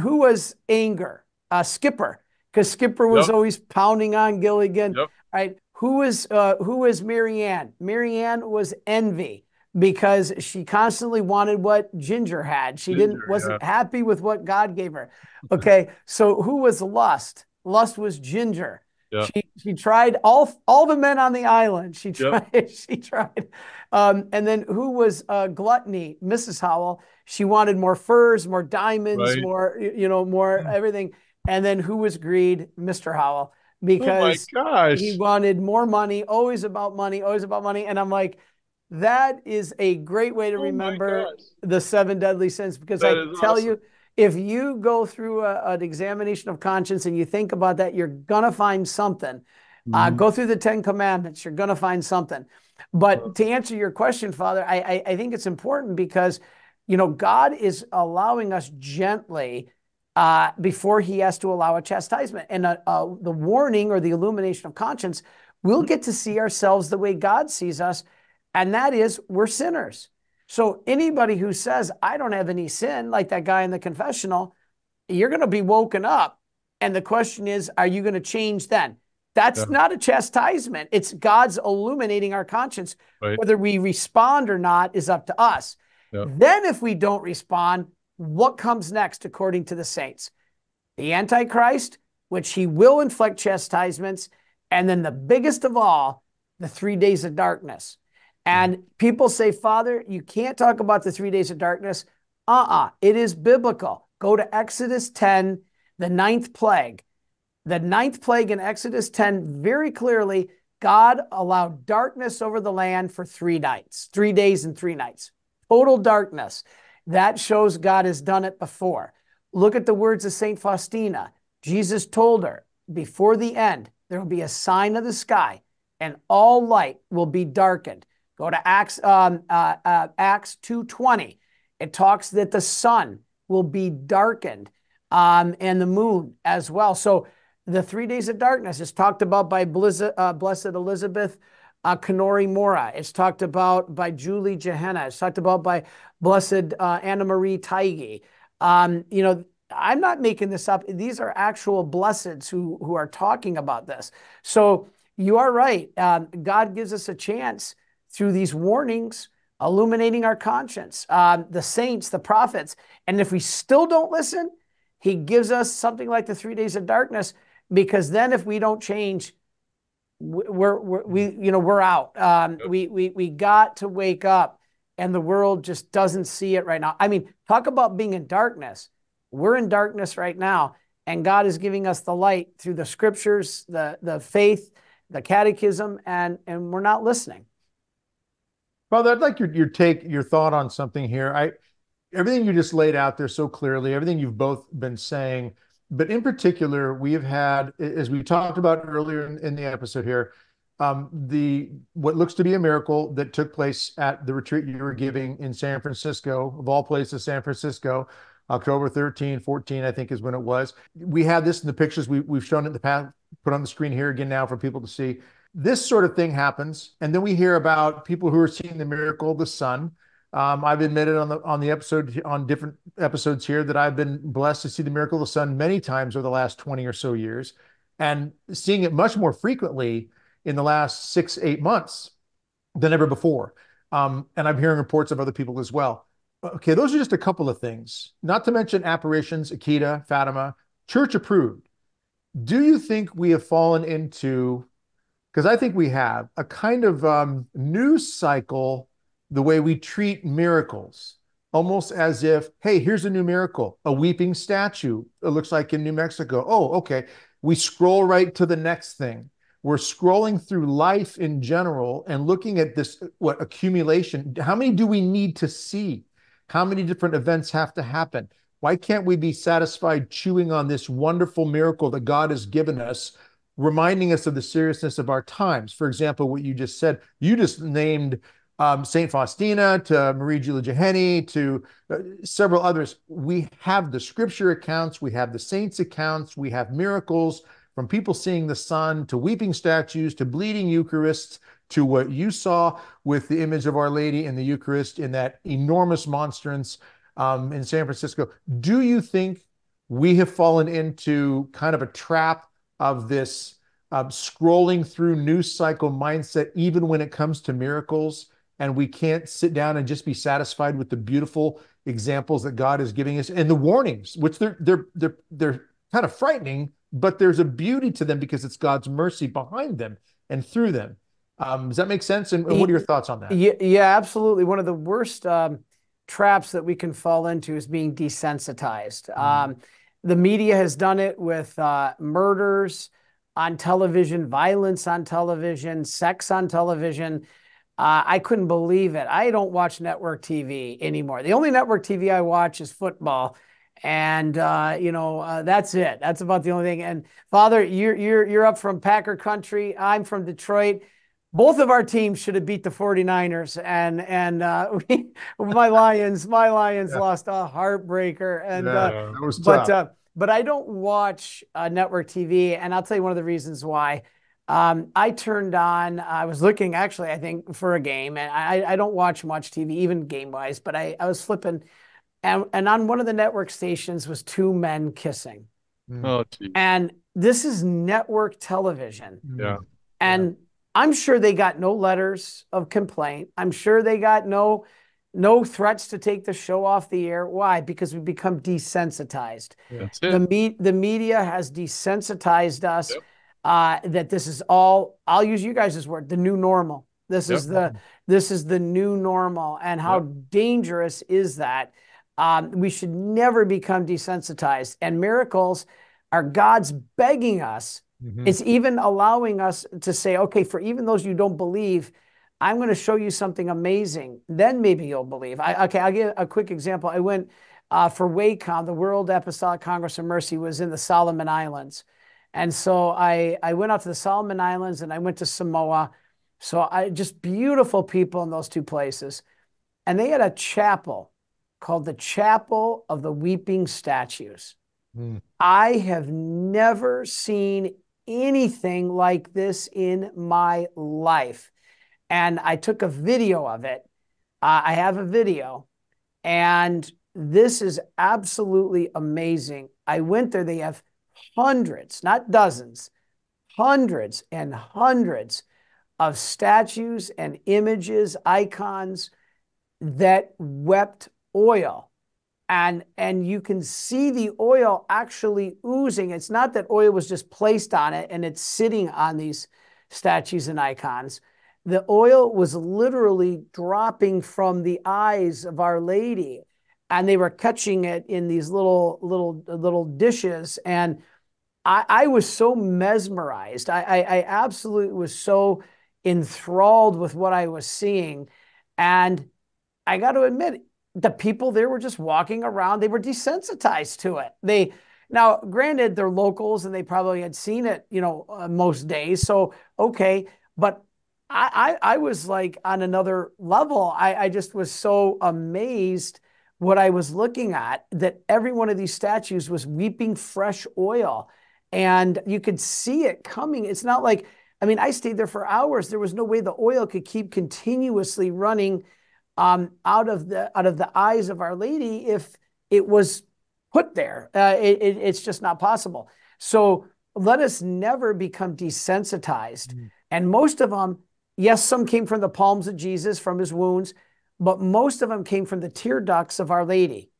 who was anger? Uh, Skipper, because Skipper was Yep. always pounding on Gilligan. Yep. Right? Who was uh, who was Mary Ann? Marianne was envy because she constantly wanted what Ginger had. She didn't wasn't happy with what God gave her. (laughs) Okay, so who was lust? Lust was Ginger. Yeah. She she tried all all the men on the island. She tried. Yep. (laughs) She tried. Um, and then who was uh, gluttony? Mrs. Howell. She wanted more furs, more diamonds, Right. more you know, more everything. And then who was greed? Mr. Howell, because gosh. he wanted more money, always about money, always about money. And I'm like, that is a great way to Oh remember the seven deadly sins because That I tell awesome. you, if you go through a, an examination of conscience and you think about that, you're gonna find something. Uh, Mhm. go through the Ten Commandments, you're gonna find something. But to answer your question, Father, I, I, I think it's important because you know God is allowing us gently uh, before He has to allow a chastisement, and uh, uh, the warning or the illumination of conscience, we'll get to see ourselves the way God sees us, and that is we're sinners. So anybody who says I don't have any sin, like that guy in the confessional, you're going to be woken up, and the question is, are you going to change then? That's Yeah. not a chastisement. It's God's illuminating our conscience. Right. Whether we respond or not is up to us. Yeah. Then, if we don't respond, what comes next according to the saints? The Antichrist, which he will inflict chastisements, and then the biggest of all, the three days of darkness. And people say, Father, you can't talk about the three days of darkness. Uh uh it is biblical. Go to Exodus 10, the ninth plague. The ninth plague in Exodus 10, very clearly, God allowed darkness over the land for three nights, three days and three nights. Total darkness. That shows God has done it before. Look at the words of St. Faustina. Jesus told her, before the end, there will be a sign of the sky, and all light will be darkened. Go to Acts, um, uh, uh, Acts 2.20. It talks that the sun will be darkened um, and the moon as well. So the three days of darkness is talked about by uh, Blessed Elizabeth uh, Canori Mora. It's talked about by Julie Jahenny. It's talked about by Blessed uh, Anna Marie Taigi. Um, you know, I'm not making this up. These are actual blesseds who who are talking about this. So you are right. Um, God gives us a chance through these warnings, illuminating our conscience. Um, the saints, the prophets, and if we still don't listen, He gives us something like the three days of darkness. Because then, if we don't change, we're, we're we you know we're out. Um, Yep. we we we got to wake up, and the world just doesn't see it right now. I mean, talk about being in darkness. We're in darkness right now, and God is giving us the light through the scriptures, the the faith, the catechism, and and we're not listening. Father, I'd like your your take, your thought on something here. I everything you just laid out there so clearly, everything you've both been saying, but in particular, we have had, as we talked about earlier in, the episode here, um, the what looks to be a miracle that took place at the retreat you were giving in San Francisco, of all places, San Francisco, October 13, 14, I think is when it was. We had this in the pictures we, we've shown it in the past, put on the screen here again now for people to see. This sort of thing happens, and then we hear about people who are seeing the miracle of the sun. Um, I've admitted on the on the episode on different episodes here that I've been blessed to see the miracle of the sun many times over the last 20 or so years, and seeing it much more frequently in the last six, eight months than ever before. Um, and I'm hearing reports of other people as well. Okay, those are just a couple of things, not to mention apparitions, Akita, Fatima, church approved. Do you think we have fallen into, because I think we have, a kind of um, news cycle, the way we treat miracles, almost as if, hey, here's a new miracle, a weeping statue, it looks like in New Mexico. Oh, okay. We scroll right to the next thing. We're scrolling through life in general and looking at this what accumulation. How many do we need to see? How many different events have to happen? Why can't we be satisfied chewing on this wonderful miracle that god has given us reminding us of the seriousness of our times? For example what you just said you just named um, Saint Faustina to Marie Julia Jahenny to uh, several others. We have the scripture accounts, we have the saints accounts, we have miracles from people seeing the sun to weeping statues to bleeding Eucharists to what you saw with the image of Our Lady in the Eucharist in that enormous monstrance um, in San Francisco. Do you think we have fallen into kind of a trap of this uh, scrolling through news cycle mindset, even when it comes to miracles? And we can't sit down and just be satisfied with the beautiful examples that God is giving us and the warnings, which they're they're they're they're kind of frightening, but there's a beauty to them because it's God's mercy behind them and through them. Um, does that make sense? And, and, what are your thoughts on that? Yeah, yeah, absolutely. One of the worst um, traps that we can fall into is being desensitized. Mm. Um, the media has done it with uh, murders on television, violence on television, sex on television. Uh, I couldn't believe it. I don't watch network TV anymore. The only network TV I watch is football and uh, you know uh, that's it. That's about the only thing. And Father, you're you're you're up from Packer country. I'm from Detroit. Both of our teams should have beat the 49ers, and and uh, (laughs) we, my Lions, my Lions yeah. lost a heartbreaker. And yeah, uh, that was tough. but uh, but I don't watch uh, network TV, and I'll tell you one of the reasons why. Um, I turned on. I was looking actually, I think, for a game, and I, I don't watch much TV, even game wise. But I, I was flipping and and on one of the network stations was two men kissing. Mm. Oh, geez. and this is network television. Yeah, and yeah. I'm sure they got no letters of complaint. I'm sure they got no no threats to take the show off the air. Why? Because we've become desensitized. That's it. The, me- the media has desensitized us yep. Uh, that this is all, I'll use you guys' word, the new normal. This yep. is the this is the new normal. And how yep. dangerous is that? Um, we should never become desensitized. And miracles are God's begging us. Mm-hmm. It's even allowing us to say, okay, for even those you don't believe, I'm going to show you something amazing. Then maybe you'll believe. I, okay, I'll give a quick example. I went uh, for WACOM, the World Apostolic Congress of Mercy, was in the Solomon Islands. And so I, I went out to the Solomon Islands and I went to Samoa. So I just beautiful people in those two places. And they had a chapel called the Chapel of the Weeping Statues. Mm. I have never seen anything like this in my life. And I took a video of it. Uh, I have a video, and this is absolutely amazing. I went there, they have hundreds, not dozens, hundreds and hundreds of statues and images, icons that wept oil. And and you can see the oil actually oozing. It's not that oil was just placed on it and it's sitting on these statues and icons. The oil was literally dropping from the eyes of our lady and they were catching it in these little little little dishes and i, I was so mesmerized I, I i absolutely was so enthralled with what i was seeing and i got to admit the people there were just walking around. They were desensitized to it. They now, granted, they're locals and they probably had seen it, you know, uh, most days. So okay, but I, I, I was like on another level. I, I just was so amazed what I was looking at that every one of these statues was weeping fresh oil, and you could see it coming. It's not like I mean, I stayed there for hours. There was no way the oil could keep continuously running um, out of the out of the eyes of Our Lady if it was put there. Uh, it, it, it's just not possible. So let us never become desensitized. Mm. And most of them, yes, some came from the palms of Jesus, from his wounds, but most of them came from the tear ducts of Our Lady.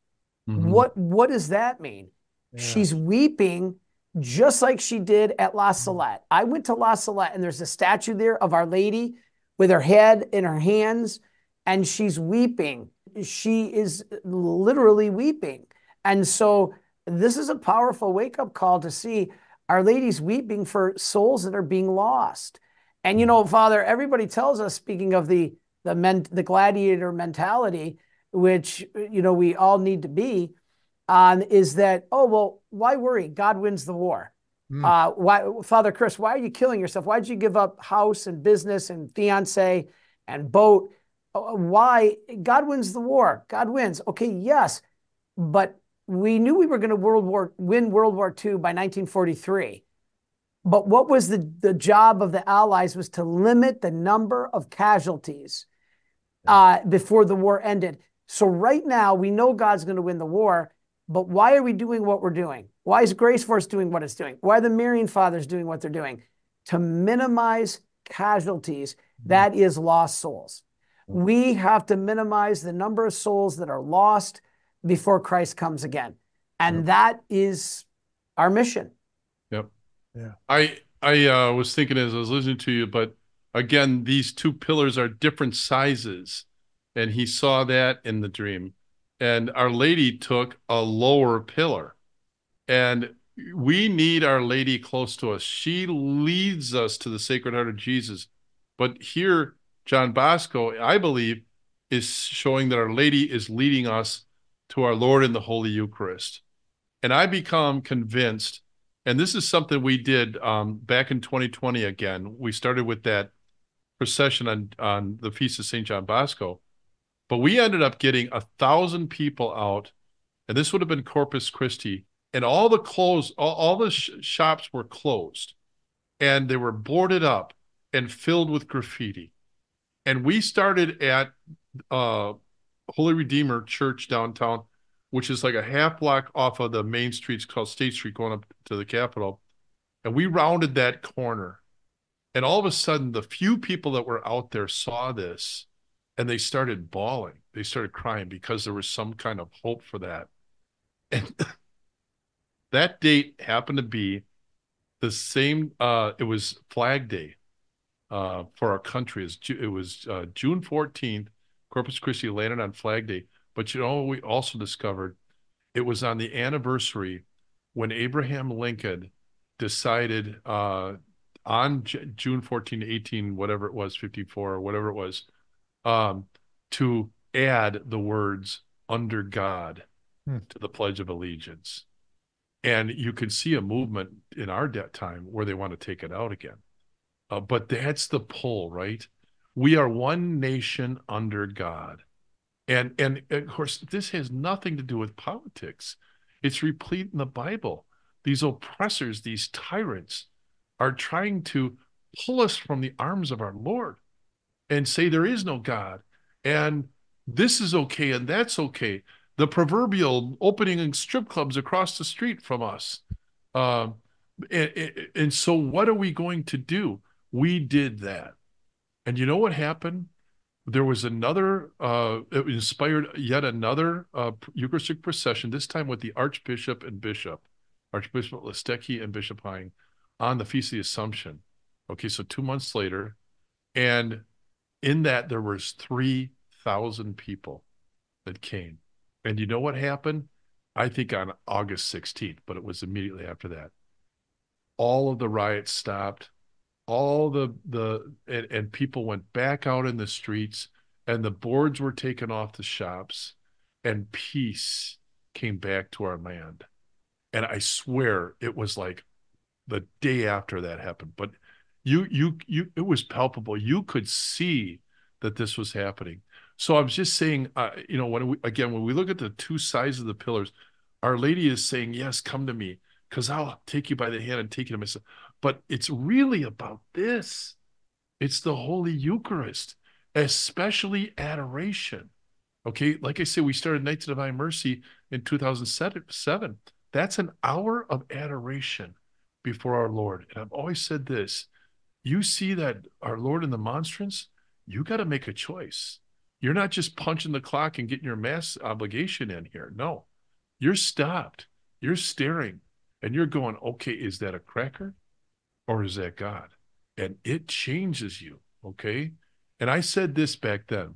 Mm-hmm. What what does that mean? Yeah. She's weeping just like she did at La mm. Salette. I went to La Salette and there's a statue there of Our Lady with her head in her hands and she's weeping. She is literally weeping. And so this is a powerful wake up call to see Our Lady's weeping for souls that are being lost. And you know, Father, everybody tells us, speaking of the the men, the gladiator mentality, which you know we all need to be, on, is that oh well, why worry? God wins the war. Mm. Uh, why, Father Chris? Why are you killing yourself? Why did you give up house and business and fiance and boat? uh, why God wins the war. God wins. Okay, yes, but we knew we were going to World War win World War II by 1943. But what was the, the job of the Allies was to limit the number of casualties uh, before the war ended. So right now we know God's going to win the war, but why are we doing what we're doing? Why is Grace Force doing what it's doing? Why are the Marian Fathers doing what they're doing? To minimize casualties, mm-hmm. that is lost souls. Mm-hmm. We have to minimize the number of souls that are lost before Christ comes again. And yep. that is our mission. Yep. Yeah. I I uh, was thinking as I was listening to you, but again, these two pillars are different sizes. And he saw that in the dream. And Our Lady took a lower pillar. And we need Our Lady close to us. She leads us to the Sacred Heart of Jesus. But here, John Bosco, I believe, is showing that Our Lady is leading us to our Lord in the Holy Eucharist. And I become convinced, and this is something we did um, back in 2020 again. We started with that procession on, on the Feast of St. John Bosco, but we ended up getting a thousand people out, and this would have been Corpus Christi, and all the clothes, all, all the sh- shops were closed, and they were boarded up and filled with graffiti. And we started at uh, Holy Redeemer Church downtown, which is like a half block off of the main streets called State Street going up to the Capitol. And we rounded that corner. And all of a sudden, the few people that were out there saw this and they started bawling. They started crying because there was some kind of hope for that. And (laughs) that date happened to be the same, uh, it was Flag Day uh, for our country. It was uh, June 14th, Corpus Christi landed on Flag Day. But you know, we also discovered it was on the anniversary when Abraham Lincoln decided uh, on J- June 14, 18, whatever it was, 54 or whatever it was, um, to add the words under God hmm. to the Pledge of Allegiance. And you can see a movement in our debt time where they want to take it out again. Uh, but that's the pull, right? We are one nation under God. And and of course, this has nothing to do with politics. It's replete in the Bible. These oppressors, these tyrants, are trying to pull us from the arms of our Lord and say there is no God. And this is okay and that's okay. The proverbial opening strip clubs across the street from us. Uh, and, and so, what are we going to do? We did that. And you know what happened? There was another, uh, it inspired yet another uh, Eucharistic procession, this time with the Archbishop and Bishop, Archbishop Listecki and Bishop Hying, on the Feast of the Assumption. Okay, so two months later. And in that, there was 3,000 people that came. And you know what happened? I think on August 16th, but it was immediately after that. All of the riots stopped all the the and, and people went back out in the streets and the boards were taken off the shops and peace came back to our land and i swear it was like the day after that happened but you you you it was palpable. You could see that this was happening. So i'm just saying uh, you know when we again when we look at the two sides of the pillars our lady is saying yes come to me because i'll take you by the hand and take you to myself but it's really about this. It's the Holy Eucharist, especially adoration. Okay, like I said, we started Knights of Divine Mercy in 2007. That's an hour of adoration before our Lord. And I've always said this you see that our Lord in the monstrance, you got to make a choice. You're not just punching the clock and getting your mass obligation in here. No, you're stopped. You're staring and you're going, okay, is that a cracker? or is that God? And it changes you. Okay. And I said this back then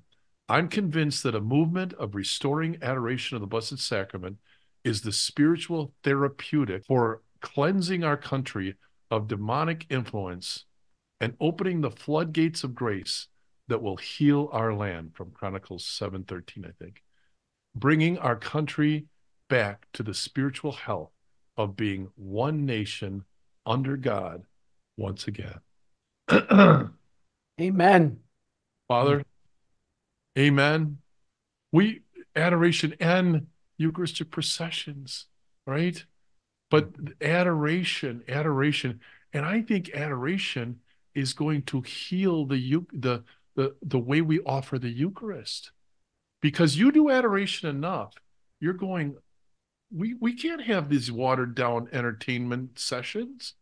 I'm convinced that a movement of restoring adoration of the Blessed Sacrament is the spiritual therapeutic for cleansing our country of demonic influence and opening the floodgates of grace that will heal our land from Chronicles 7:13 I think bringing our country back to the spiritual health of being one nation under God once again. (clears throat) Amen. Father, Amen. We adoration and Eucharistic processions, right? But adoration, adoration, and I think adoration is going to heal the the the the way we offer the Eucharist, because you do adoration enough, you're going. We we can't have these watered down entertainment sessions.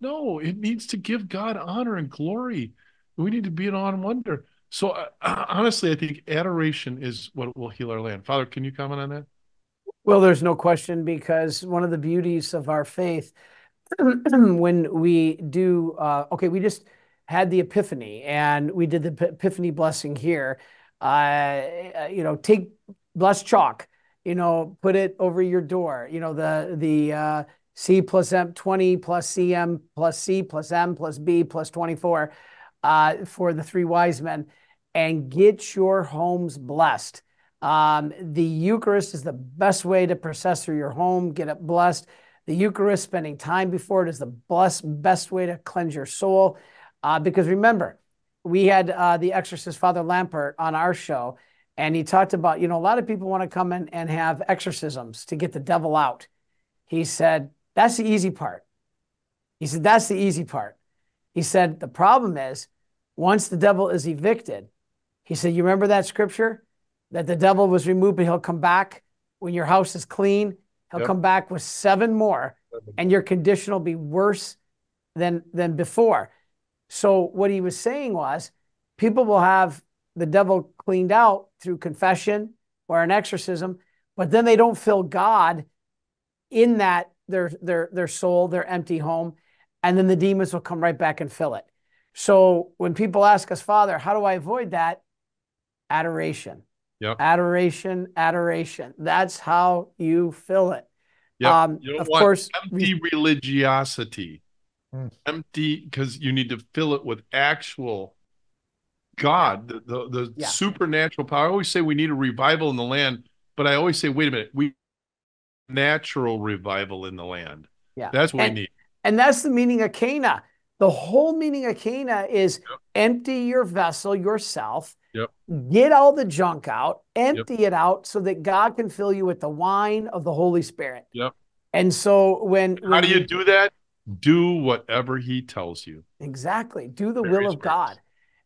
No, it needs to give God honor and glory. We need to be an and wonder. So uh, honestly, I think adoration is what will heal our land. Father, can you comment on that? Well, there's no question because one of the beauties of our faith, (clears throat) when we do, uh, okay, we just had the Epiphany and we did the Epiphany blessing here. Uh, you know, take blessed chalk, you know, put it over your door. You know, the the uh, C plus M twenty plus CM plus C plus M plus B plus twenty four uh, for the three wise men, and get your homes blessed. Um, the Eucharist is the best way to process through your home, get it blessed. The Eucharist, spending time before it, is the best way to cleanse your soul. Uh, because remember, we had uh, the exorcist Father Lampert on our show, and he talked about, you know, a lot of people want to come in and have exorcisms to get the devil out. He said, that's the easy part. He said, that's the easy part. He said, the problem is once the devil is evicted, he said, you remember that scripture? That the devil was removed, but he'll come back when your house is clean. He'll yep. come back with seven more, and your condition will be worse than than before. So what he was saying was, people will have the devil cleaned out through confession or an exorcism, but then they don't feel God in that their their their soul, their empty home, and then the demons will come right back and fill it. So when people ask us, Father, how do I avoid that? Adoration. Yep. Adoration, adoration. That's how you fill it. Yeah. Um, of course, empty religiosity. Hmm. Empty because you need to fill it with actual God, the the, the yeah. supernatural power. I always say we need a revival in the land, but I always say, wait a minute, we natural revival in the land. Yeah, that's what and, we need. And that's the meaning of Cana. The whole meaning of Cana is yep. empty your vessel yourself Yep. Get all the junk out, empty yep. it out so that God can fill you with the wine of the Holy Spirit. Yep. And so when, when how do you do that? Do whatever he tells you. Exactly. Do the Very will of God.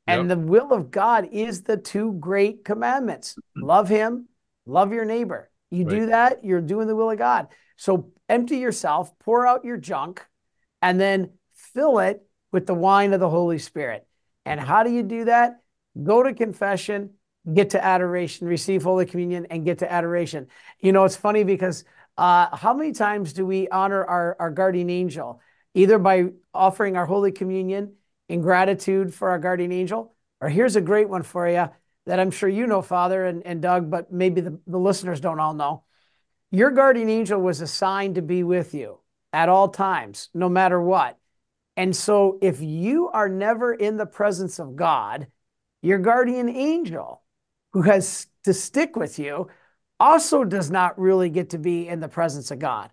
And the will of God is the two great commandments. (clears throat) love him, love your neighbor. You right. do that, you're doing the will of God. So empty yourself, pour out your junk, and then fill it with the wine of the Holy Spirit. And how do you do that? go to confession, get to adoration, receive Holy Communion, and get to adoration. You know, it's funny because uh, how many times do we honor our, our guardian angel? Either by offering our Holy Communion in gratitude for our guardian angel, or here's a great one for you that I'm sure you know, Father and, and Doug, but maybe the, the listeners don't all know. Your guardian angel was assigned to be with you at all times, no matter what. And so if you are never in the presence of God, your guardian angel, who has to stick with you, also does not really get to be in the presence of God.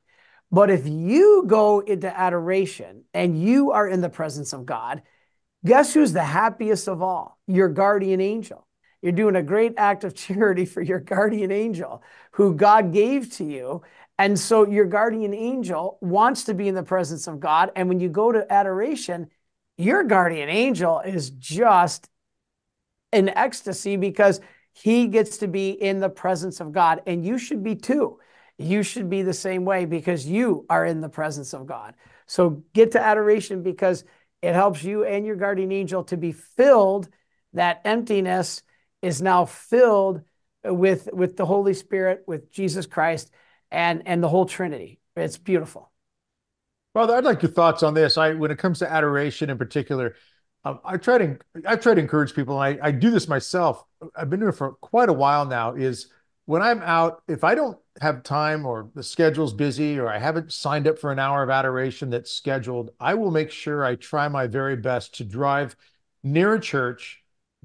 But if you go into adoration and you are in the presence of God, guess who's the happiest of all? Your guardian angel. You're doing a great act of (laughs) charity for your guardian angel who God gave to you. And so your guardian angel wants to be in the presence of God. And when you go to adoration, your guardian angel is just in ecstasy because he gets to be in the presence of God. And you should be too. You should be the same way because you are in the presence of God. So get to adoration because it helps you and your guardian angel to be filled. That emptiness is now filled with, with the Holy Spirit, with Jesus Christ, and, and the whole Trinity. It's beautiful. Father, I'd like your thoughts on this. I, when it comes to adoration in particular, um, I try to I try to encourage people, and I, I do this myself. I've been doing it for quite a while now. Is when I'm out, if I don't have time or the schedule's busy or I haven't signed up for an hour of adoration that's scheduled, I will make sure I try my very best to drive near a church,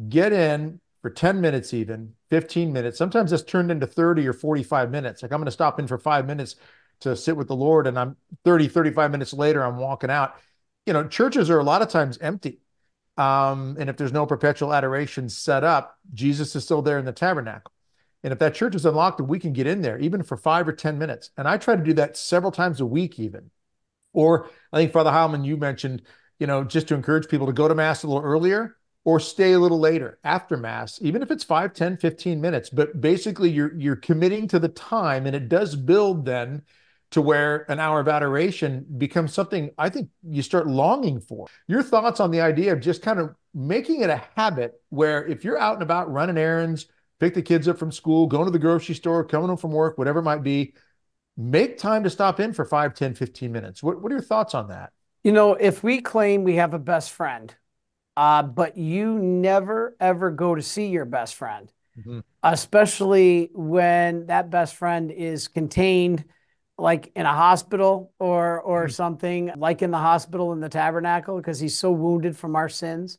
get in for 10 minutes, even 15 minutes. Sometimes it's turned into 30 or 45 minutes. Like I'm going to stop in for five minutes to sit with the Lord, and I'm 30, 35 minutes later, I'm walking out. You know, churches are a lot of times empty um, and if there's no perpetual adoration set up, Jesus is still there in the tabernacle. And if that church is unlocked, we can get in there even for five or 10 minutes. And I try to do that several times a week, even. Or I think Father Heilman, you mentioned, you know, just to encourage people to go to Mass a little earlier or stay a little later after Mass, even if it's 5, 10, 15 minutes. But basically, you're you're committing to the time, and it does build then to where an hour of adoration becomes something I think you start longing for. Your thoughts on the idea of just kind of making it a habit where if you're out and about running errands, pick the kids up from school, going to the grocery store, coming home from work, whatever it might be, make time to stop in for 5, 10, 15 minutes. What, what are your thoughts on that? You know, if we claim we have a best friend, uh, but you never ever go to see your best friend, mm-hmm. especially when that best friend is contained like in a hospital or or mm-hmm. something like in the hospital in the tabernacle because he's so wounded from our sins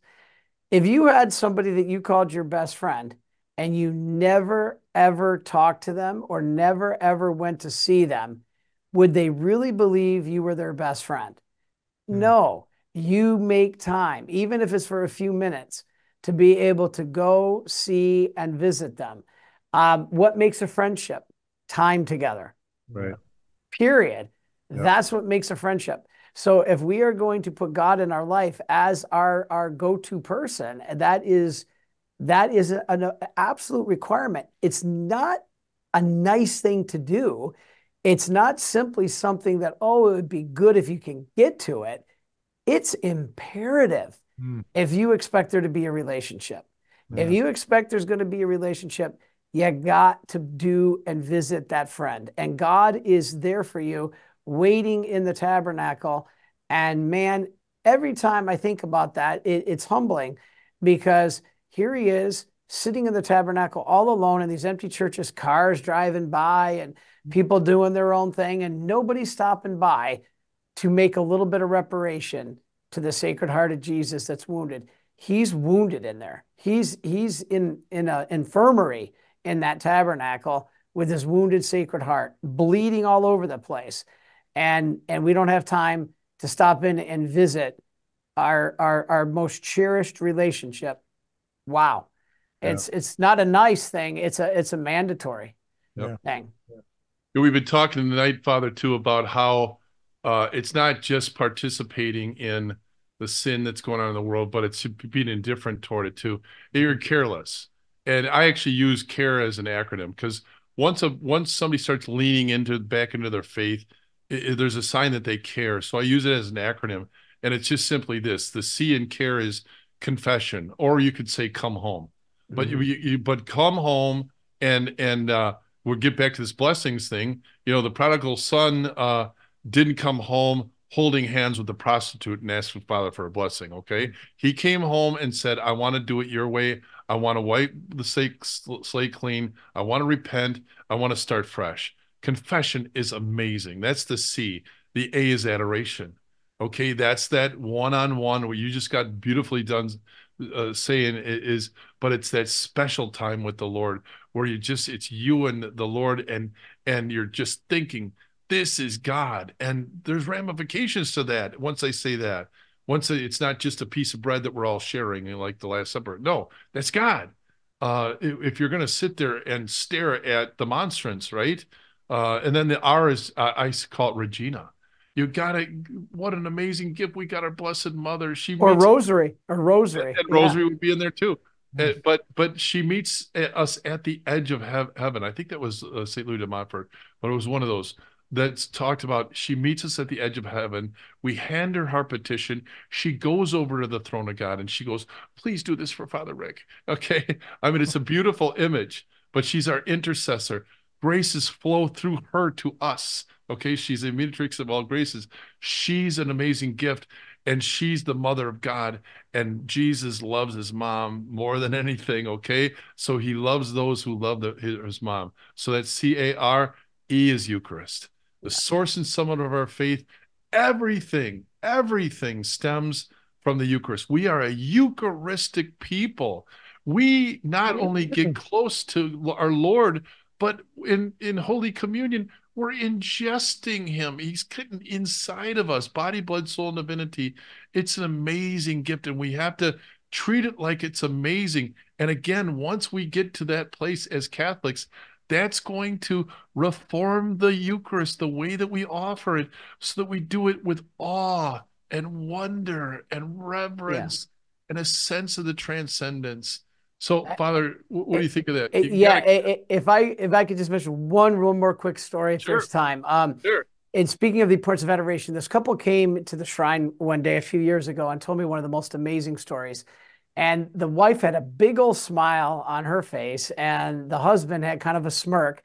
if you had somebody that you called your best friend and you never ever talked to them or never ever went to see them would they really believe you were their best friend mm-hmm. no you make time even if it's for a few minutes to be able to go see and visit them um, what makes a friendship time together right period. Yep. That's what makes a friendship. So if we are going to put God in our life as our, our go-to person, that is that is an absolute requirement. It's not a nice thing to do. It's not simply something that, oh, it would be good if you can get to it. It's imperative mm. if you expect there to be a relationship. Yeah. If you expect there's going to be a relationship, you got to do and visit that friend. And God is there for you, waiting in the tabernacle. And man, every time I think about that, it, it's humbling because here he is sitting in the tabernacle all alone in these empty churches, cars driving by and people doing their own thing, and nobody stopping by to make a little bit of reparation to the Sacred Heart of Jesus that's wounded. He's wounded in there. He's he's in in an infirmary in that tabernacle with his wounded sacred heart, bleeding all over the place. And, and we don't have time to stop in and visit our, our, our most cherished relationship. Wow. Yeah. It's, it's not a nice thing. It's a, it's a mandatory yep. thing. Yeah. We've been talking tonight, Father, too, about how uh, it's not just participating in the sin that's going on in the world, but it's being indifferent toward it too. You're careless and I actually use CARE as an acronym because once a once somebody starts leaning into back into their faith, it, it, there's a sign that they care. So I use it as an acronym, and it's just simply this: the C in CARE is confession, or you could say come home. But mm-hmm. you, you, but come home and and uh, we'll get back to this blessings thing. You know, the prodigal son uh, didn't come home holding hands with the prostitute and asking father for a blessing okay mm-hmm. he came home and said i want to do it your way I want to wipe the slate clean. I want to repent. I want to start fresh. Confession is amazing. That's the C. The A is adoration. Okay, that's that one-on-one where you just got beautifully done uh, saying it is, but it's that special time with the Lord where you just it's you and the Lord, and and you're just thinking this is God, and there's ramifications to that. Once I say that, once it's not just a piece of bread that we're all sharing like the last supper. No that's god. Uh, if you're going to sit there and stare at the monstrance right? Uh, and then the r is uh, i call it regina. You got to what an amazing gift we got our blessed mother. She or rosary or rosary. And, rosary would be in there too. Uh, but but she meets uh, us at the edge of heaven. I think that was uh, Saint Louis de Montfort, but it was one of those that's talked about she meets us at the edge of heaven. We hand her our petition. She goes over to the throne of god and she goes please do this for father rick. (laughs) Okay? I mean it's a beautiful image but she's our intercessor. Graces flow through her to us. Okay? She's a mediatrix of all graces. She's an amazing gift and she's the mother of god and jesus loves his mom more than anything okay? So he loves those who love the, his, his mom. So that's c-a-r e is eucharist the source and summit of our faith. Everything, everything stems from the Eucharist. We are a Eucharistic people. We not only get close to our Lord, but in, in Holy Communion, we're ingesting him. He's getting inside of us, body, blood, soul, and divinity. It's an amazing gift, and we have to treat it like it's amazing. And again, once we get to that place as Catholics, that's going to reform the Eucharist, the way that we offer it, so that we do it with awe and wonder and reverence yeah. and a sense of the transcendence. So, Father, what do you think of that? You yeah, gotta... if I if I could just mention one real more quick story, sure. there's time. Um, sure. And speaking of the importance of adoration, this couple came to the shrine one day a few years ago and told me one of the most amazing stories. And the wife had a big old smile on her face, and the husband had kind of a smirk.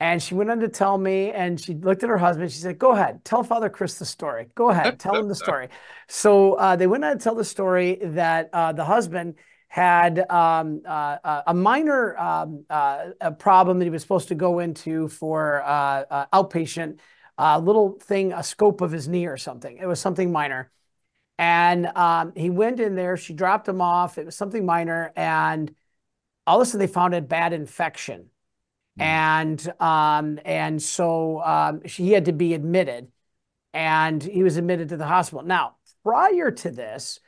And she went on to tell me, and she looked at her husband. She said, "Go ahead, tell Father Chris the story. Go ahead, (laughs) tell him the story." So uh, they went on to tell the story that uh, the husband had um, uh, a minor um, uh, a problem that he was supposed to go into for uh, uh, outpatient, a little thing, a scope of his knee or something. It was something minor. And um, he went in there, she dropped him off. It was something minor. And all of a sudden they found a bad infection. Mm. And um, and so um, she, he had to be admitted and he was admitted to the hospital. Now, prior to this,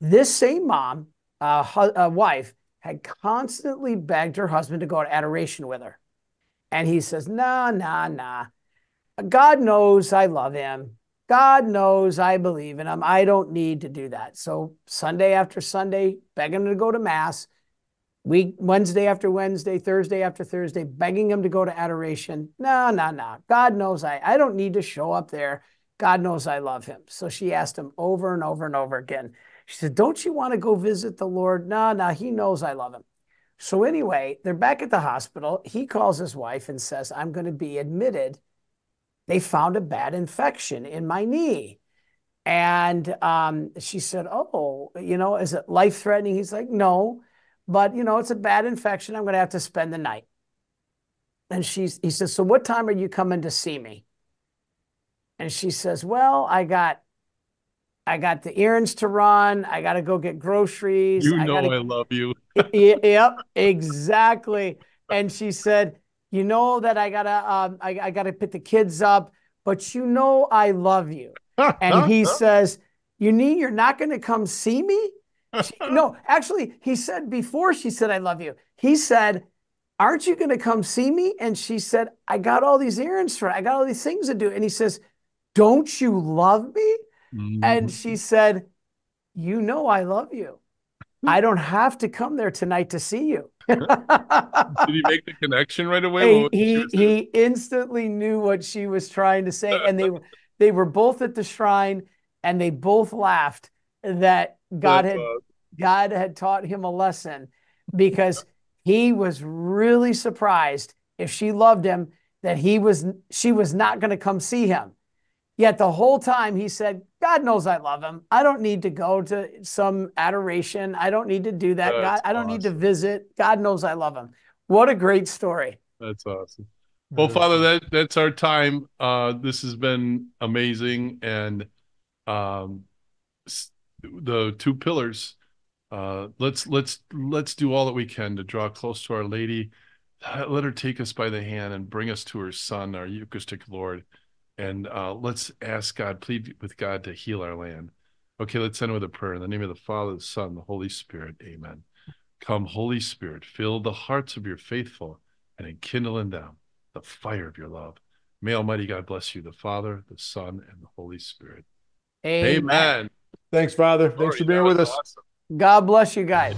this same mom uh, uh, wife had constantly begged her husband to go to adoration with her. And he says, nah, nah, nah. God knows I love him. God knows I believe in him. I don't need to do that. So Sunday after Sunday, begging him to go to mass. Week Wednesday after Wednesday, Thursday after Thursday, begging him to go to adoration. No, no, no. God knows I, I don't need to show up there. God knows I love him. So she asked him over and over and over again. She said, Don't you want to go visit the Lord? No, no, he knows I love him. So, anyway, they're back at the hospital. He calls his wife and says, I'm going to be admitted. They found a bad infection in my knee. And um, she said, Oh, you know, is it life threatening? He's like, No, but, you know, it's a bad infection. I'm going to have to spend the night. And she's, he says, So what time are you coming to see me? And she says, Well, I got I got the errands to run. I got to go get groceries. You know I, gotta... I love you. yep, exactly. And she said, "You know that I gotta, um, I, I gotta pick the kids up, but you know I love you." and he (laughs) says, "You need, you're not going to come see me." (laughs) She, no, actually, he said before she said, "I love you." He said, "Aren't you going to come see me?" And she said, "I got all these errands for. I got all these things to do." And he says, "Don't you love me?" Mm-hmm. And she said, You know, I love you. I don't have to come there tonight to see you. (laughs) Did he make the connection right away? He he, he instantly knew what she was trying to say, and they (laughs) were they were both at the shrine, and they both laughed that God had. God had taught him a lesson because he was really surprised if she loved him that he was she was not going to come see him. Yet the whole time he said, God knows I love him. I don't need to go to some adoration. I don't need to do that. God, I don't awesome. need to visit. God knows I love him. What a great story. That's awesome. Well, Father, that that's our time. Uh, this has been amazing, and um, the two pillars. Uh, let's let's let's do all that we can to draw close to Our Lady. Let her take us by the hand and bring us to her Son, our Eucharistic Lord. And uh, let's ask God, plead with God to heal our land. Okay, let's end with a prayer. In the name of the Father, the Son, the Holy Spirit. Amen. Come, Holy Spirit, fill the hearts of your faithful and enkindle in them the fire of your love. May Almighty God bless you, the Father, the Son, and the Holy Spirit. Amen. Amen. Thanks, Father. Thanks for being with us. Awesome. God bless you guys.